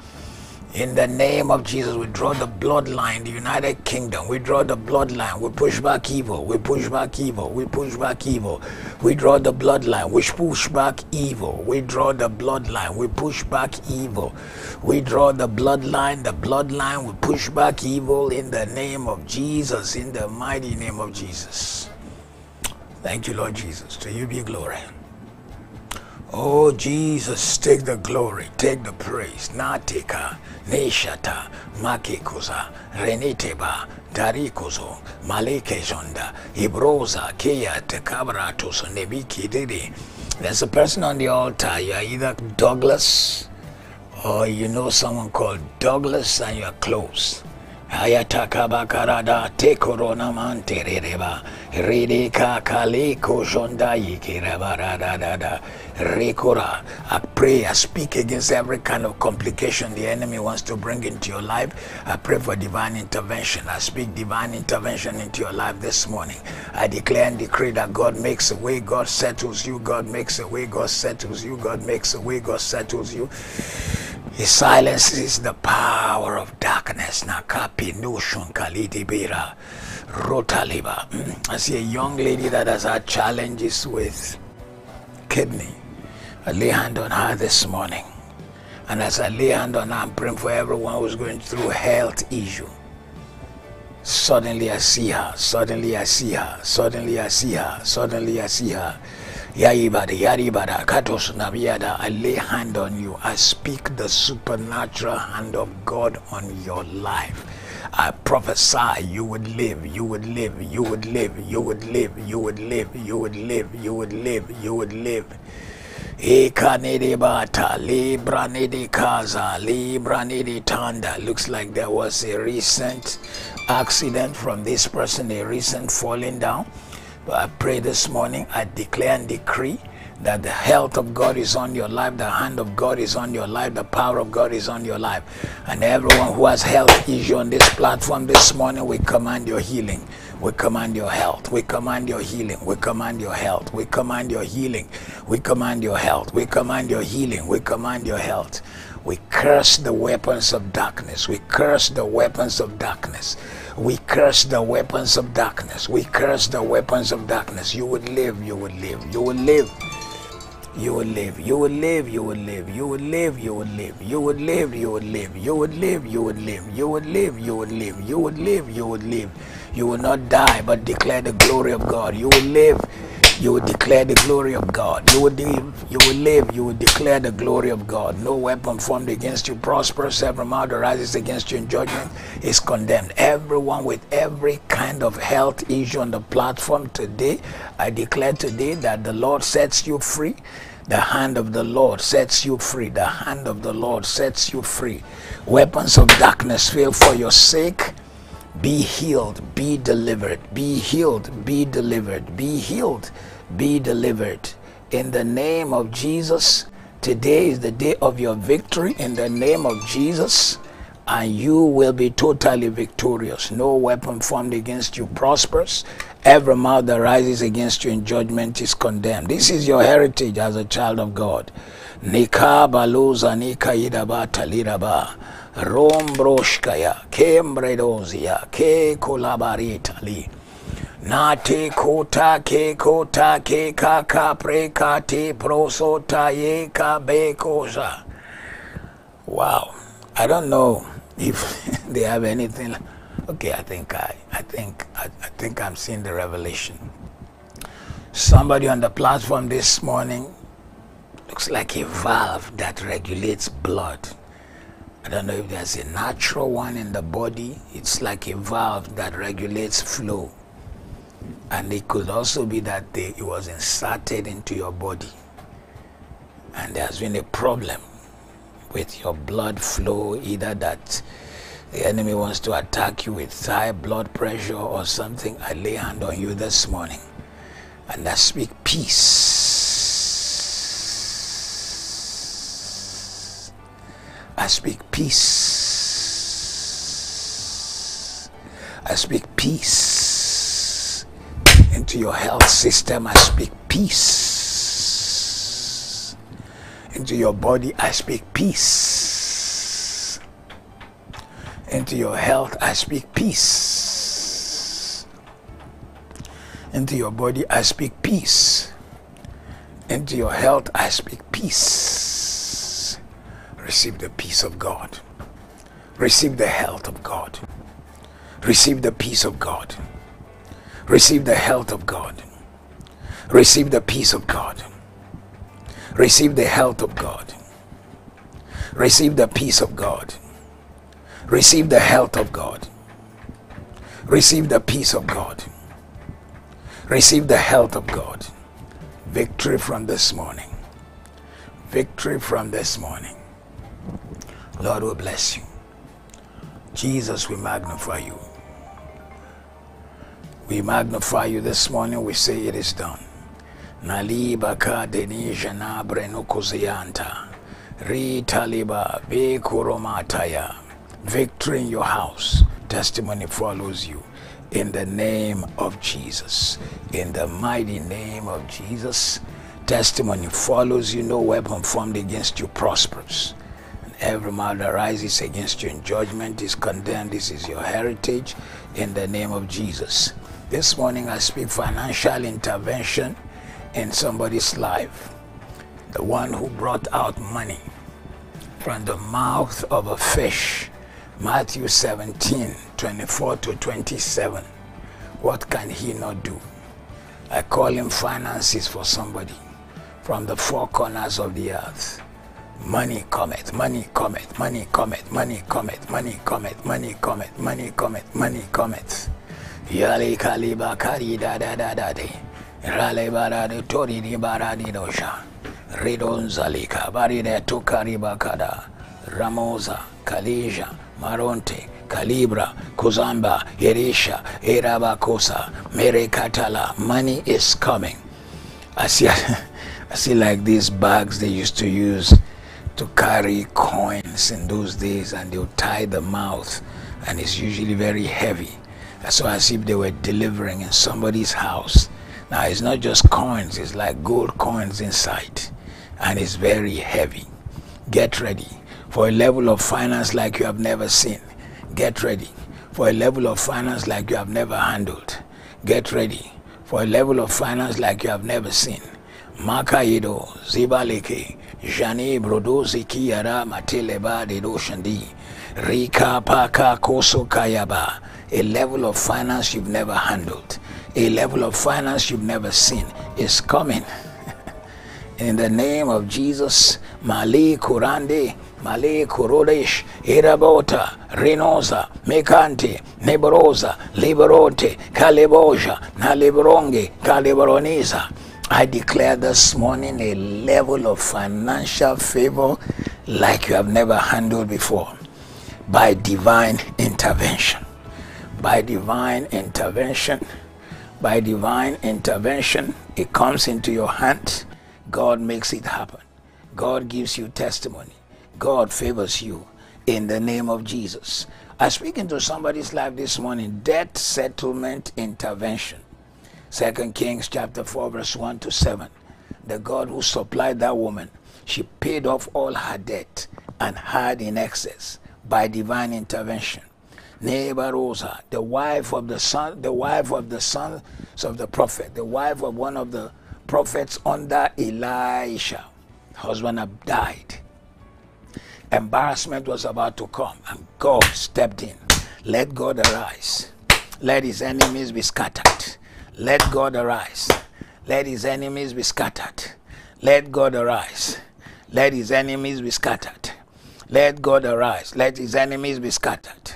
In the name of Jesus, we draw the bloodline, the United Kingdom. We draw the bloodline. We push back evil. We push back evil. We push back evil. We draw the bloodline. We push back evil. We draw the bloodline. We push back evil. We draw the bloodline. The bloodline. We push back evil in the name of Jesus. In the mighty name of Jesus. Thank you, Lord Jesus. To you be glory. Oh Jesus, take the glory, take the praise. Natika, Neshata, Makikoza, Reniteba, Darikozo, Maleke Zonda, Ibroza, Kea, Tekabratos, Nebiki Didi. There's a person on the altar. You are either Douglas or you know someone called Douglas and you're close. Ayataka bakarada te corona mantereba ridika kaliko jonda yikirabarada rikura I pray I speak against every kind of complication the enemy wants to bring into your life I pray for divine intervention I speak divine intervention into your life this morning I declare and decree that God makes a way God settles you God makes a way God settles you God makes a way God settles you he silences the power of darkness. Nakapi noshun kalidibira rotaliba. Mm. I see a young lady that has had challenges with kidney. I lay hand on her this morning. And as I lay hand on her, I'm praying for everyone who's going through health issue. Suddenly I see her. Suddenly I see her. Suddenly I see her. Suddenly I see her. Yaibada, Yaribada, Katos Nabiada, I lay hand on you. I speak the supernatural hand of God on your life. I prophesy you would live, you would live, you would live, you would live, you would live, you would live, you would live, you would live. Bata, libra nede kaza, libra nede tanda. Looks like there was a recent accident from this person, a recent falling down. But I pray this morning, I declare and decree that the health of God is on your life, the hand of God is on your life, the power of God is on your life. And everyone who has health issue on this platform this morning, we command your healing. We command your health. We command your healing. We command your health. We command your healing. We command your health. We command your healing. We command your health. We curse the weapons of darkness. We curse the weapons of darkness. We curse the weapons of darkness. We curse the weapons of darkness. You would live, you would live, you would live. You would live, you would live, you would live, you would live, you would live, you would live, you would live, you would live, you would live, you would live, you would live, you would live, you would live. You will not die but declare the glory of God. You will live. You will declare the glory of God. You will live. You will live. You will declare the glory of God. No weapon formed against you prospers. Every mouth that rises against you in judgment is condemned. Everyone with every kind of health issue on the platform today, I declare today that the Lord sets you free. The hand of the Lord sets you free. The hand of the Lord sets you free. Weapons of darkness fail for your sake. Be healed, be delivered, be healed, be delivered, be healed, be delivered. In the name of Jesus, today is the day of your victory. In the name of Jesus, and you will be totally victorious. No weapon formed against you prospers. Every mouth that rises against you in judgment is condemned. This is your heritage as a child of God. Nika baluza nika idaba taliraba. Rombroshkaya, Kembredozia, Ke kolabaritali. Te kota ke kota ke ka ka pre ka te proso ta ye ka be kosa. Wow. I don't know if they have anything. Okay, I think I, I think, I, I think I'm seeing the revelation. Somebody on the platform this morning looks like a valve that regulates blood. I don't know if there's a natural one in the body. It's like a valve that regulates flow. And it could also be that they, it was inserted into your body. And there's been a problem with your blood flow, either that the enemy wants to attack you with high blood pressure or something. I lay hand on you this morning and I speak peace. I speak peace. I speak peace into your health system. I speak peace into your body. I speak peace into your health. I speak peace into your body. I speak peace into your health. I speak peace. Receive the peace of God. Receive the health of God. Receive the peace of God. Receive the health of God. Receive the peace of God. Receive the health of God. Receive the peace of God. Receive the health of God. Receive the peace of God. Receive the health of God. Victory from this morning. Victory from this morning. Lord, we bless you. Jesus, we magnify you. We magnify you this morning. We say it is done. Naliba ka denija na brenokoziyanta. Ritaliba be kuromataya. Victory in your house. Testimony follows you. In the name of Jesus. In the mighty name of Jesus. Testimony follows you. No weapon formed against you prospers. Every mouth that rises against you in judgment is condemned. This is your heritage. In the name of Jesus. This morning I speak financial intervention in somebody's life. The one who brought out money from the mouth of a fish. Matthew 17, 24 to 27. What can he not do? I call him finances for somebody from the four corners of the earth. Money cometh, money cometh, money cometh, money cometh, money cometh, money cometh, money cometh, money cometh. Yali kaliba kari da da da da de. Rale bara de tori di bara di dosha. Ridon zalika bari de tukari bakada. Ramosa, Kalija, Maronte, Calibra, Kuzamba, Erisha, Erabakosa, Merekatala. Money is coming. I see, I see like these bags they used to use to carry coins in those days and they'll tie the mouth and it's usually very heavy. So as if they were delivering in somebody's house. Now it's not just coins, it's like gold coins inside and it's very heavy. Get ready for a level of finance like you have never seen. Get ready for a level of finance like you have never handled. Get ready for a level of finance like you have never seen. Makaido, Zibaleke, Jani Brodozi Kiara Mateleba de Doshandi, Rika Paka Koso Kayaba, a level of finance you've never handled, a level of finance you've never seen is coming. In the name of Jesus, Mali Kurande, Mali Kurodesh, Irabota, Renosa, Mekante, Nebrosa, Liberote, Kaleboja, Nalibronge, Kalibroniza. I declare this morning a level of financial favor like you have never handled before by divine intervention. By divine intervention, by divine intervention, it comes into your hand. God makes it happen. God gives you testimony. God favors you in the name of Jesus. I speak into somebody's life this morning debt settlement intervention. Second Kings chapter 4, verse 1 to 7. The God who supplied that woman, she paid off all her debt and had in excess by divine intervention. Nebarosa, the wife of the son, the wife of the sons of the prophet, the wife of one of the prophets under Elisha. Husband had died. Embarrassment was about to come, and God stepped in. Let God arise. Let his enemies be scattered. Let God arise. Let his enemies be scattered. Let God arise. Let his enemies be scattered. Let God arise. Let his enemies be scattered.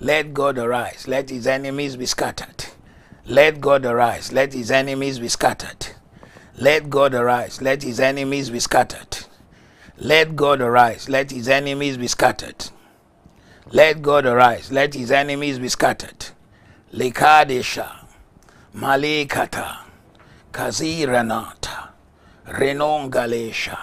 Let God arise. Let his enemies be scattered. Let God arise. Let his enemies be scattered. Let God arise. Let his enemies be scattered. Let God arise. Let his enemies be scattered. Let God arise. Let his enemies be scattered. Likadesha, Malikata, Kaziranata, Renongalesha,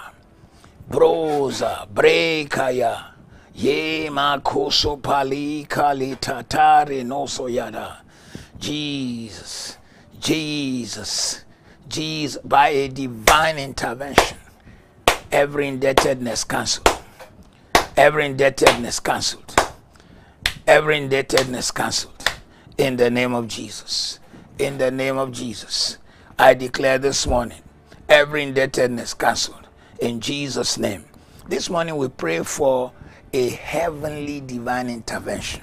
Broza, Brekaya, Ye Makoso Pali Kalitatare Noso Yada. Jesus, Jesus, Jesus, by a divine intervention, every indebtedness cancelled. Every indebtedness cancelled. Every indebtedness cancelled. In the name of Jesus. In the name of Jesus. I declare this morning, every indebtedness cancelled. In Jesus' name. This morning we pray for a heavenly divine intervention.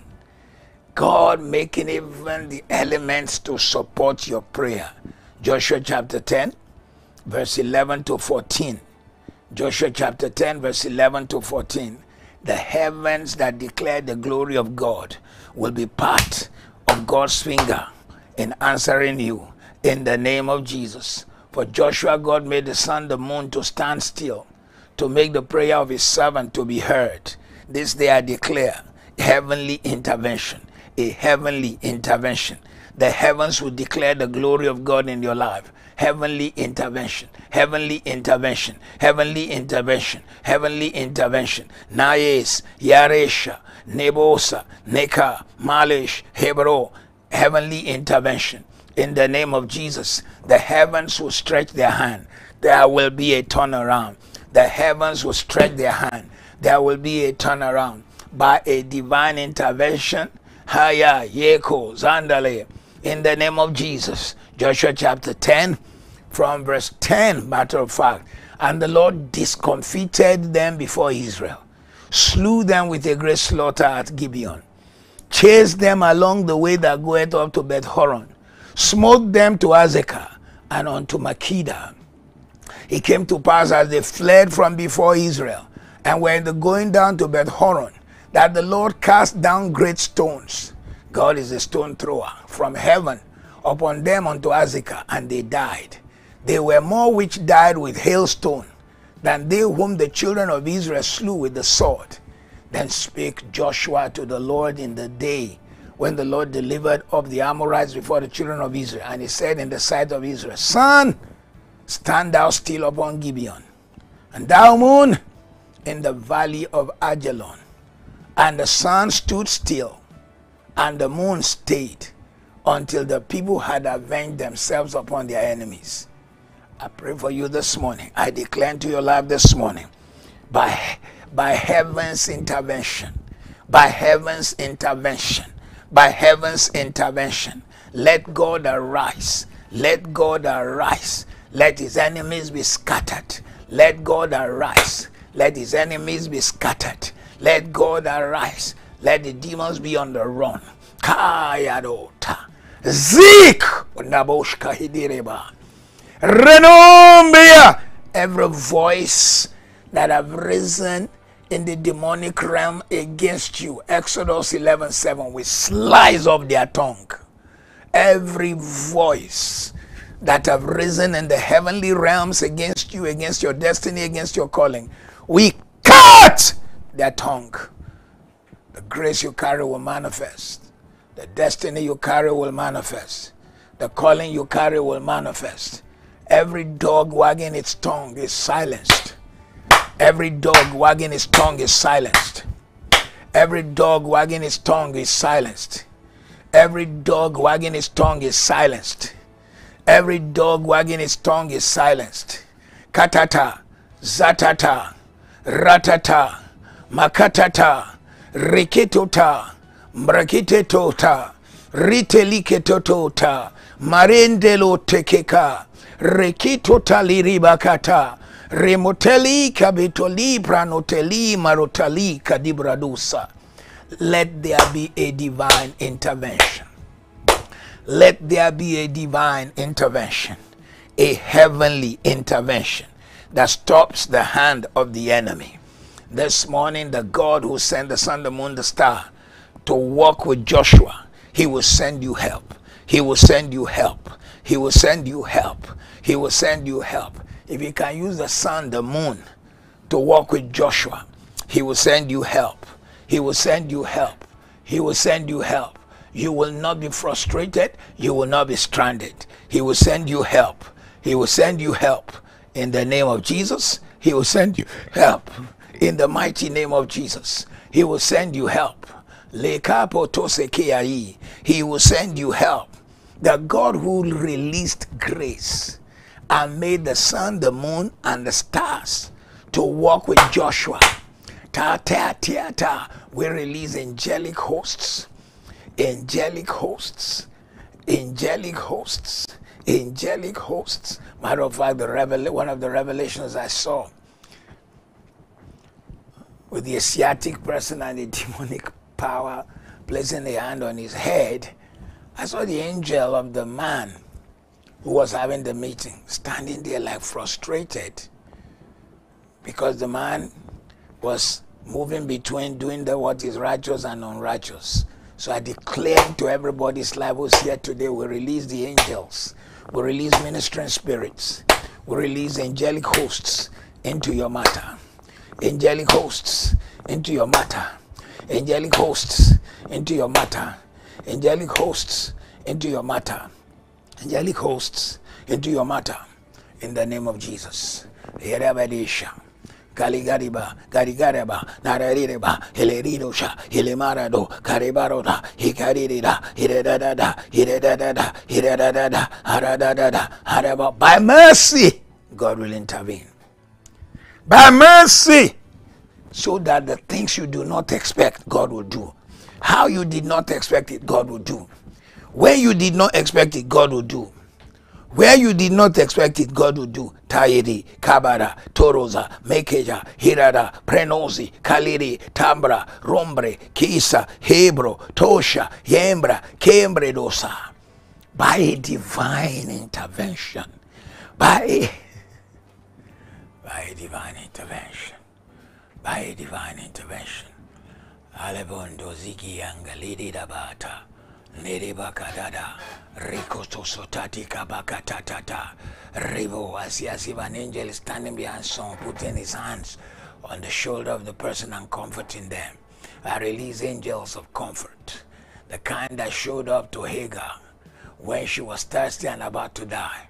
God making even the elements to support your prayer. Joshua chapter 10, verse 11 to 14. Joshua chapter 10, verse 11 to 14. The heavens that declare the glory of God will be part of God's finger in answering you in the name of Jesus. For Joshua, God made the sun, the moon to stand still, to make the prayer of his servant to be heard. This day I declare heavenly intervention, a heavenly intervention. The heavens will declare the glory of God in your life. Heavenly intervention, heavenly intervention, heavenly intervention, heavenly intervention. Nayes, Yaresha, Nebosa, Neka, Malish, Hebro, heavenly intervention. In the name of Jesus, the heavens will stretch their hand. There will be a turnaround. The heavens will stretch their hand. There will be a turnaround by a divine intervention. Haya, Yeko, Zandale. In the name of Jesus. Joshua chapter 10, from verse 10, matter of fact. And the Lord discomfited them before Israel, slew them with a great slaughter at Gibeon, chased them along the way that goeth up to Beth Horon, smote them to Azekah and unto Makkedah. It came to pass as they fled from before Israel and were in the going down to Beth Horon that the Lord cast down great stones. God is a stone thrower from heaven upon them unto Azekah, and they died. They were more which died with hailstone than they whom the children of Israel slew with the sword. Then spake Joshua to the Lord in the day when the Lord delivered up the Amorites before the children of Israel. And he said in the sight of Israel, Sun, stand thou still upon Gibeon, and thou moon in the valley of Ajalon. And the sun stood still, and the moon stayed, until the people had avenged themselves upon their enemies. I pray for you this morning. I declare to your life this morning by, by heaven's intervention, by heaven's intervention, by heaven's intervention. Let God arise. Let God arise. Let his enemies be scattered. Let God arise. Let his enemies be scattered. Let God arise. Let the demons be on the run. Kayadota. Zik. Every voice that have risen in the demonic realm against you. Exodus 11 7. We slice off their tongue. Every voice that have risen in the heavenly realms against you, against your destiny, against your calling. We cut their tongue. The grace you carry will manifest. The destiny you carry will manifest. The calling you carry will manifest. Every dog wagging its tongue is silenced. Every dog wagging his tongue is silenced. Every dog wagging his tongue is silenced. Every dog wagging his tongue is silenced. Every dog wagging his tongue is silenced. Katata, zatata, ratata, makatata, rikitota, mbrakite tota ritelike totota remoteli kabitoli pranoteli marotali kadibradusa let there be a divine intervention let there be a divine intervention, a heavenly intervention that stops the hand of the enemy. This morning, the God who sent the sun, the moon, the star to walk with Joshua, he will send you help. He will send you help. He will send you help. He will send you help. If he can use the sun, the moon to walk with Joshua, he will send you help. He will send you help. He will send you help. You will not be frustrated. You will not be stranded. He will send you help. He will send you help. In the name of Jesus, He will send you help. In the mighty name of Jesus, He will send you help. He will send you help. The God who released grace and made the sun, the moon, and the stars to walk with Joshua. Ta ta ta ta. We release angelic hosts angelic hosts, angelic hosts, angelic hosts. Matter of fact, the one of the revelations I saw with the Asiatic person and the demonic power placing a hand on his head, I saw the angel of the man who was having the meeting standing there like frustrated because the man was moving between doing the what is righteous and unrighteous. So I declare to everybody's life who's here today, we release the angels, we release ministering spirits, we release angelic hosts into your matter. Angelic hosts into your matter. Angelic hosts into your matter. Angelic hosts into your matter. Angelic hosts into your matter. In the name of Jesus. Yerebedisha. Galigariba, Garigareba, Narareba, Hileridosha, Hilemarado, Karibaroda, Hikaririda, Hiredada, Hiredada, Hiredada, Haradada, Haraba. By mercy, God will intervene. By mercy, so that the things you do not expect, God will do. How you did not expect it, God will do. When you did not expect it, God will do. Where you did not expect it, God will do. Tairi, Kabara, Toroza, Mekeja, Hirada, Prenosi, Kaliri, Tambra, Rombre, Kisa, Hebro, Tosha, Yembra, Kembre Dosa. By a divine intervention. By a, by a divine intervention. By a divine intervention. Alebondo ziki angalidi dabata. Neribakadada, Rikoto Sotati Kabakatatata, Rivo, as he as if an angel standing behind someone, putting his hands on the shoulder of the person and comforting them. I release angels of comfort, the kind that showed up to Hagar when she was thirsty and about to die.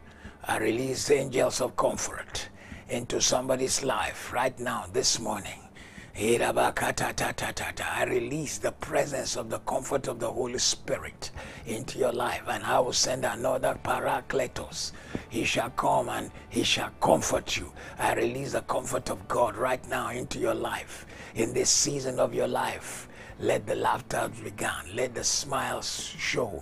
I release angels of comfort into somebody's life right now, this morning. I release the presence of the comfort of the Holy Spirit into your life, and I will send another Parakletos. He shall come and he shall comfort you. I release the comfort of God right now into your life. In this season of your life, let the laughter begin, let the smiles show.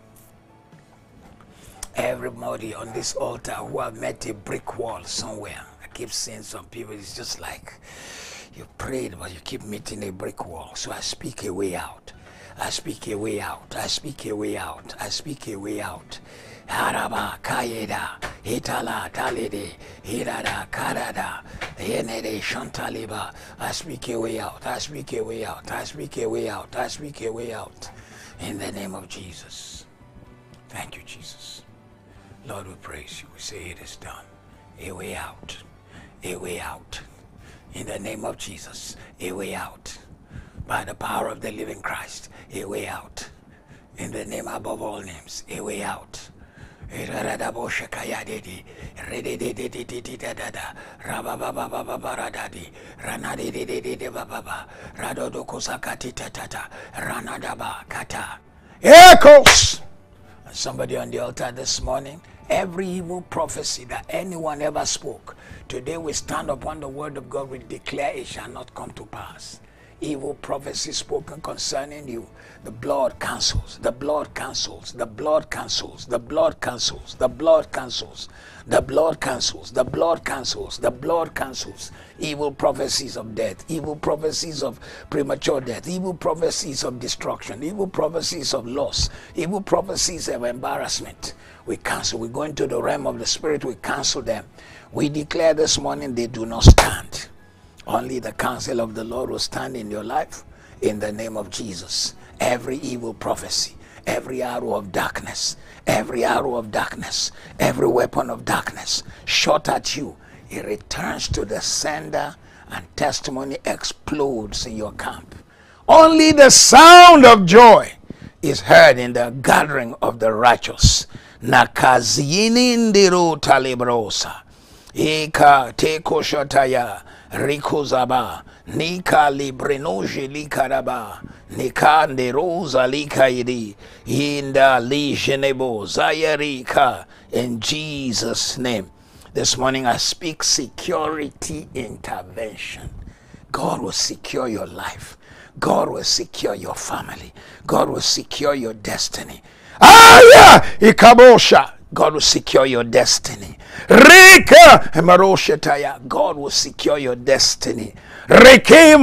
everybody on this altar who have met a brick wall somewhere. I keep seeing some people, it's just like you prayed, but you keep meeting a brick wall. So I speak a way out. I speak a way out. I speak a way out. I speak a way out. Haraba kayeda hitala talide hirada karada yenede shantaliba. I speak a way out. I speak a way out. I speak a way out. I speak a way out. In the name of Jesus. Thank you, Jesus. Lord, we praise you. We say it is done. A way out. A way out. In the name of Jesus. A way out. By the power of the living Christ. A way out. In the name above all names, a way out. Echoes! Somebody on the altar this morning, every evil prophecy that anyone ever spoke, today we stand upon the word of God, we declare it shall not come to pass evil prophecy spoken concerning you. The blood cancels, the blood cancels, the blood cancels, the blood cancels, the blood cancels, the blood cancels, the blood cancels, the blood cancels. Evil prophecies of death, evil prophecies of premature death, evil prophecies of destruction, evil prophecies of loss, evil prophecies of embarrassment. We cancel, we go into the realm of the spirit, we cancel them. We declare this morning they do not stand. Only the counsel of the Lord will stand in your life in the name of Jesus. Every evil prophecy, every arrow of darkness, every arrow of darkness, every weapon of darkness shot at you, it returns to the sender and testimony explodes in your camp. Only the sound of joy is heard in the gathering of the righteous. Nakazini ndiru talibrosa. Ika teko shotaya rikozaba nika librenoje likaraba nika nderoza likairi inda lijenebo zayarika. In Jesus name this morning I speak security intervention. God will secure your life. God will secure your family. God will secure your destiny. Ah yeah ikabosha God will secure your destiny. Rika. God will secure your destiny. Reke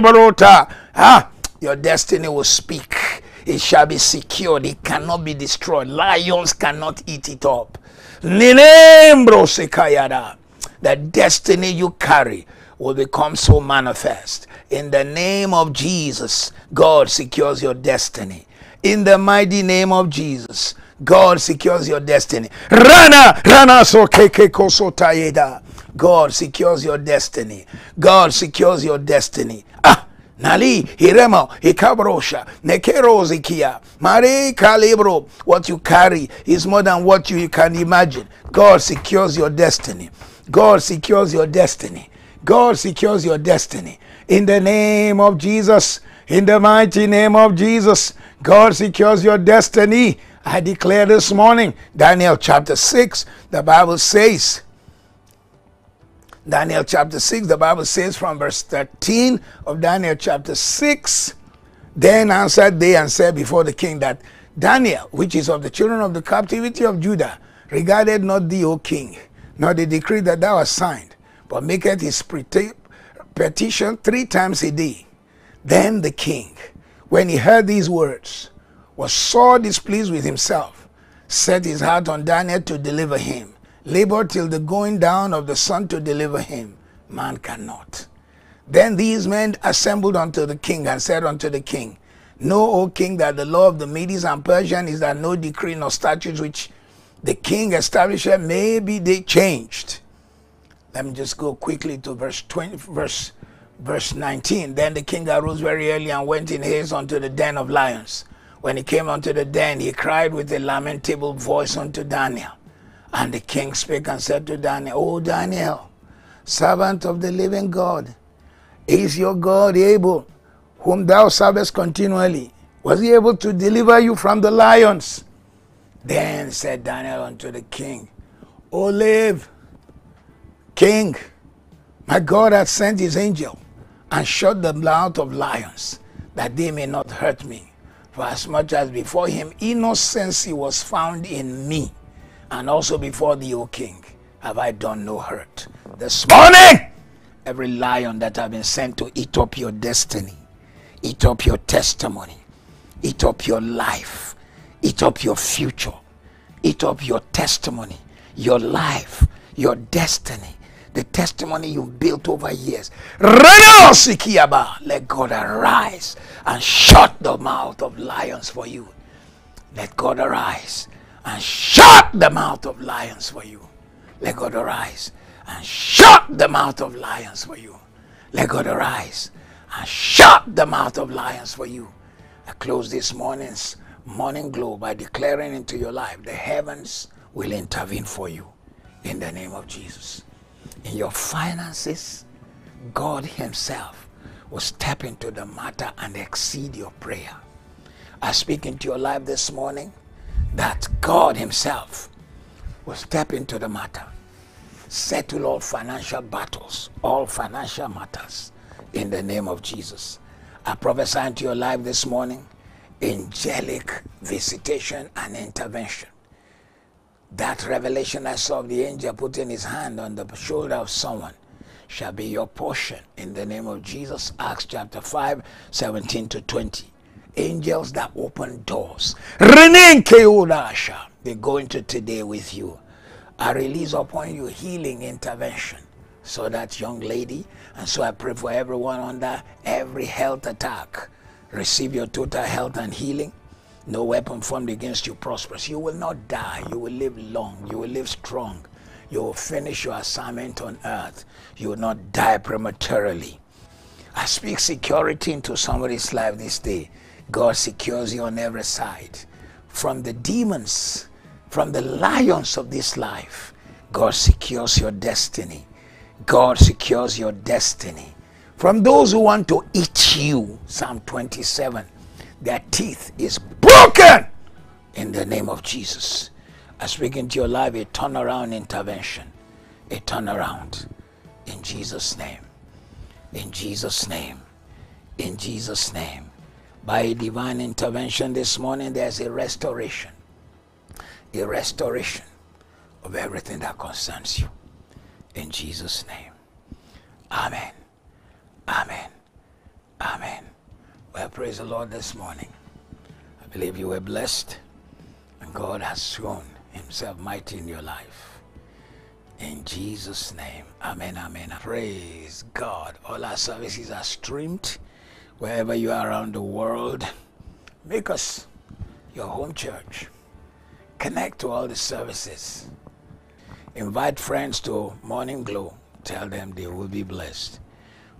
Barota. Ah, your destiny will speak. It shall be secured. It cannot be destroyed. Lions cannot eat it up. Sekayada. The destiny you carry will become so manifest. In the name of Jesus, God secures your destiny. In the mighty name of Jesus, God secures your destiny. Rana, rana so keke koso tayeda. God secures your destiny. God secures your destiny. Ah, Nali, Hiremo, Hikabrosha, Nekerozikia, Mare Calibro. What you carry is more than what you can imagine. God secures your destiny. God secures your destiny. God secures your destiny. In the name of Jesus, in the mighty name of Jesus, God secures your destiny. I declare this morning, Daniel chapter 6, the Bible says, Daniel chapter 6, the Bible says from verse 13 of Daniel chapter 6, then answered they and said before the king that Daniel, which is of the children of the captivity of Judah, regarded not thee, O king, nor the decree that thou hast signed, but maketh his petition three times a day. Then the king, when he heard these words, was sore displeased with himself, set his heart on Daniel to deliver him, labored till the going down of the sun to deliver him. Man cannot. Then these men assembled unto the king and said unto the king, Know, O king, that the law of the Medes and Persians is that no decree nor statutes which the king established may be they changed. Let me just go quickly to verse 20, verse, verse 19. Then the king arose very early and went in haste unto the den of lions. When he came unto the den, he cried with a lamentable voice unto Daniel. And the king spake and said to Daniel, O Daniel, servant of the living God, is your God able, whom thou servest continually? Was he able to deliver you from the lions? Then said Daniel unto the king, O live, king, my God hath sent his angel and shut the mouth of lions, that they may not hurt me. For as much as before him innocency was found in me, and also before thee, O king, have I done no hurt. This morning, every lion that have been sent to eat up your destiny, eat up your testimony, eat up your life, eat up your future, eat up your testimony, your life, your destiny, the testimony you've built over years. Let God arise and shut the mouth of lions for you. Let God arise and shut the mouth of lions for you. Let God arise and shut the mouth of lions for you. Let God arise and shut the mouth of lions for you. I close this morning's morning glow by declaring into your life the heavens will intervene for you in the name of Jesus. In your finances, God Himself will step into the matter and exceed your prayer. I speak into your life this morning that God Himself will step into the matter, settle all financial battles, all financial matters in the name of Jesus. I prophesy into your life this morning angelic visitation and intervention. That revelation I saw of the angel putting his hand on the shoulder of someone shall be your portion in the name of Jesus. Acts chapter 5, 17 to 20. Angels that open doors. They go into today with you. I release upon you healing intervention. So that young lady, and so I pray for everyone under every health attack. Receive your total health and healing. No weapon formed against you prospers. You will not die. You will live long. You will live strong. You will finish your assignment on earth. You will not die prematurely. I speak security into somebody's life this day. God secures you on every side. From the demons, from the lions of this life, God secures your destiny. God secures your destiny. From those who want to eat you, Psalm 27, their teeth is broken in the name of Jesus. I speak into your life a turnaround intervention, a turnaround in Jesus' name. In Jesus' name. In Jesus' name. By divine intervention this morning, there's a restoration. A restoration of everything that concerns you. In Jesus' name. Amen. Amen. Well, praise the Lord this morning. I believe you were blessed and God has shown himself mighty in your life. In Jesus' name. Amen. Amen. Praise God. All our services are streamed wherever you are around the world. Make us your home church. Connect to all the services. Invite friends to Morning Glow. Tell them they will be blessed.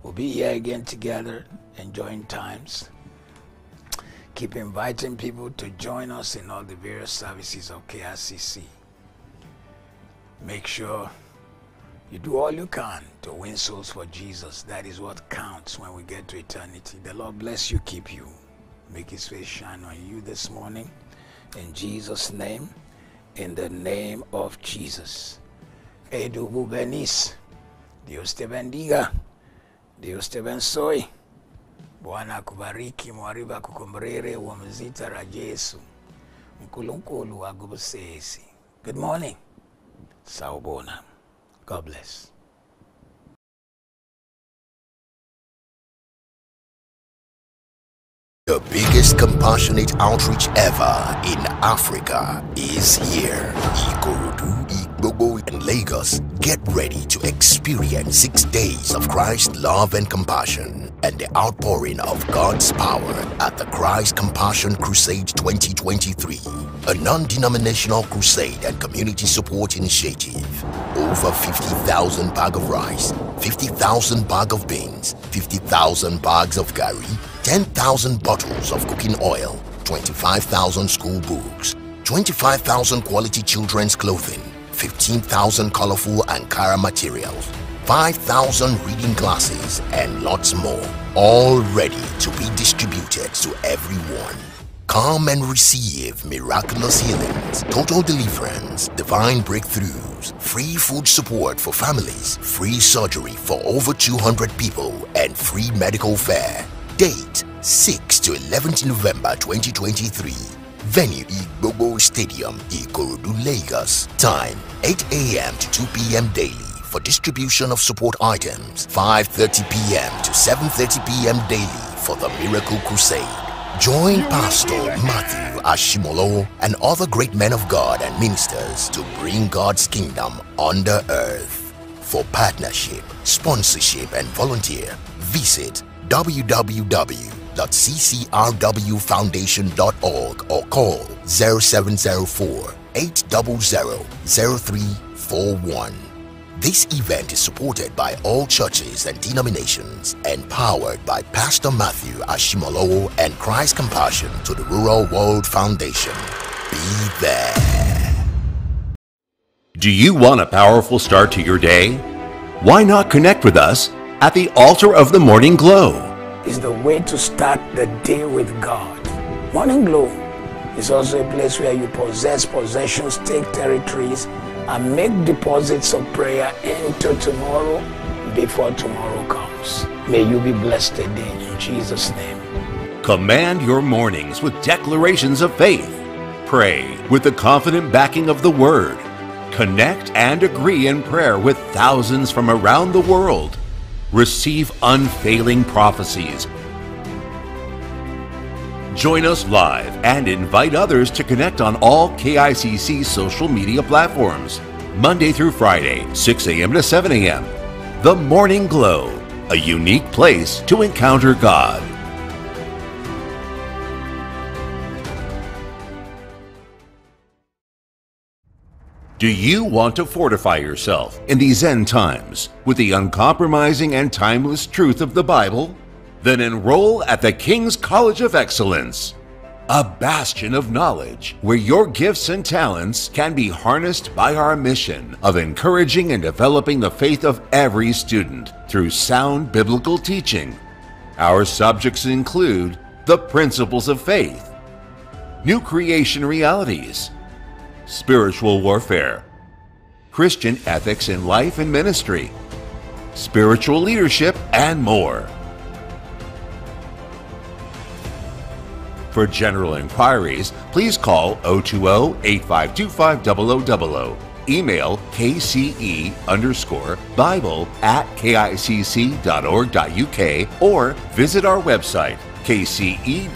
We'll be here again together, enjoying times. Keep inviting people to join us in all the various services of KICC. Make sure you do all you can to win souls for Jesus. That is what counts when we get to eternity. The Lord bless you, keep you. Make his face shine on you this morning. In Jesus' name. In the name of Jesus. Edubu Benis. Dios te bendiga. Dios te bensoy. Bwana mwariba kukumbrere. Nkulunkulu agubusesi. Good morning. Sawubona. God bless. The biggest compassionate outreach ever in Africa is here. Ikorodu, And Lagos. Get ready to experience six days of Christ's love and compassion and the outpouring of God's power at the Christ Compassion Crusade 2023, a non-denominational crusade and community support initiative. Over 50,000 bag of rice, 50,000 bag of beans, 50,000 bags of gari, 10,000 bottles of cooking oil, 25,000 school books, 25,000 quality children's clothing, 15,000 colorful Ankara materials, 5,000 reading glasses, and lots more. All ready to be distributed to everyone. Come and receive miraculous healings, total deliverance, divine breakthroughs, free food support for families, free surgery for over 200 people, and free medical fare. Date 6 to 11th November 2023. Venue Igbobo Stadium, Ikorodu, Lagos. Time 8 a.m. to 2 p.m. daily for distribution of support items. 5:30 p.m. to 7:30 p.m. daily for the Miracle Crusade. Join Pastor Matthew Ashimolowo and other great men of God and ministers to bring God's kingdom the earth. For partnership, sponsorship, and volunteer, visit www.ccrwfoundation.org or call 0704 800 0341. This event is supported by all churches and denominations and powered by Pastor Matthew Ashimolowo and Christ Compassion to the Rural World Foundation. Be there. Do you want a powerful start to your day? Why not connect with us at the altar of the morning glow? Is the way to start the day with God. Morning Glow is also a place where you possess possessions, take territories, and make deposits of prayer into tomorrow before tomorrow comes. May you be blessed today in Jesus' name. Command your mornings with declarations of faith. Pray with the confident backing of the Word. Connect and agree in prayer with thousands from around the world. Receive unfailing prophecies. Join us live and invite others to connect on all KICC social media platforms. Monday through Friday, 6 a.m. to 7 a.m. The Morning Glow, a unique place to encounter God. Do you want to fortify yourself in these end times with the uncompromising and timeless truth of the Bible? Then enroll at the King's College of Excellence, a bastion of knowledge where your gifts and talents can be harnessed by our mission of encouraging and developing the faith of every student through sound biblical teaching. Our subjects include the principles of faith, new creation realities, spiritual warfare, Christian ethics in life and ministry, spiritual leadership, and more. For general inquiries, please call 020 8525 Email kce underscore Bible at kicc.org.uk or visit our website kce.kicc.org.uk.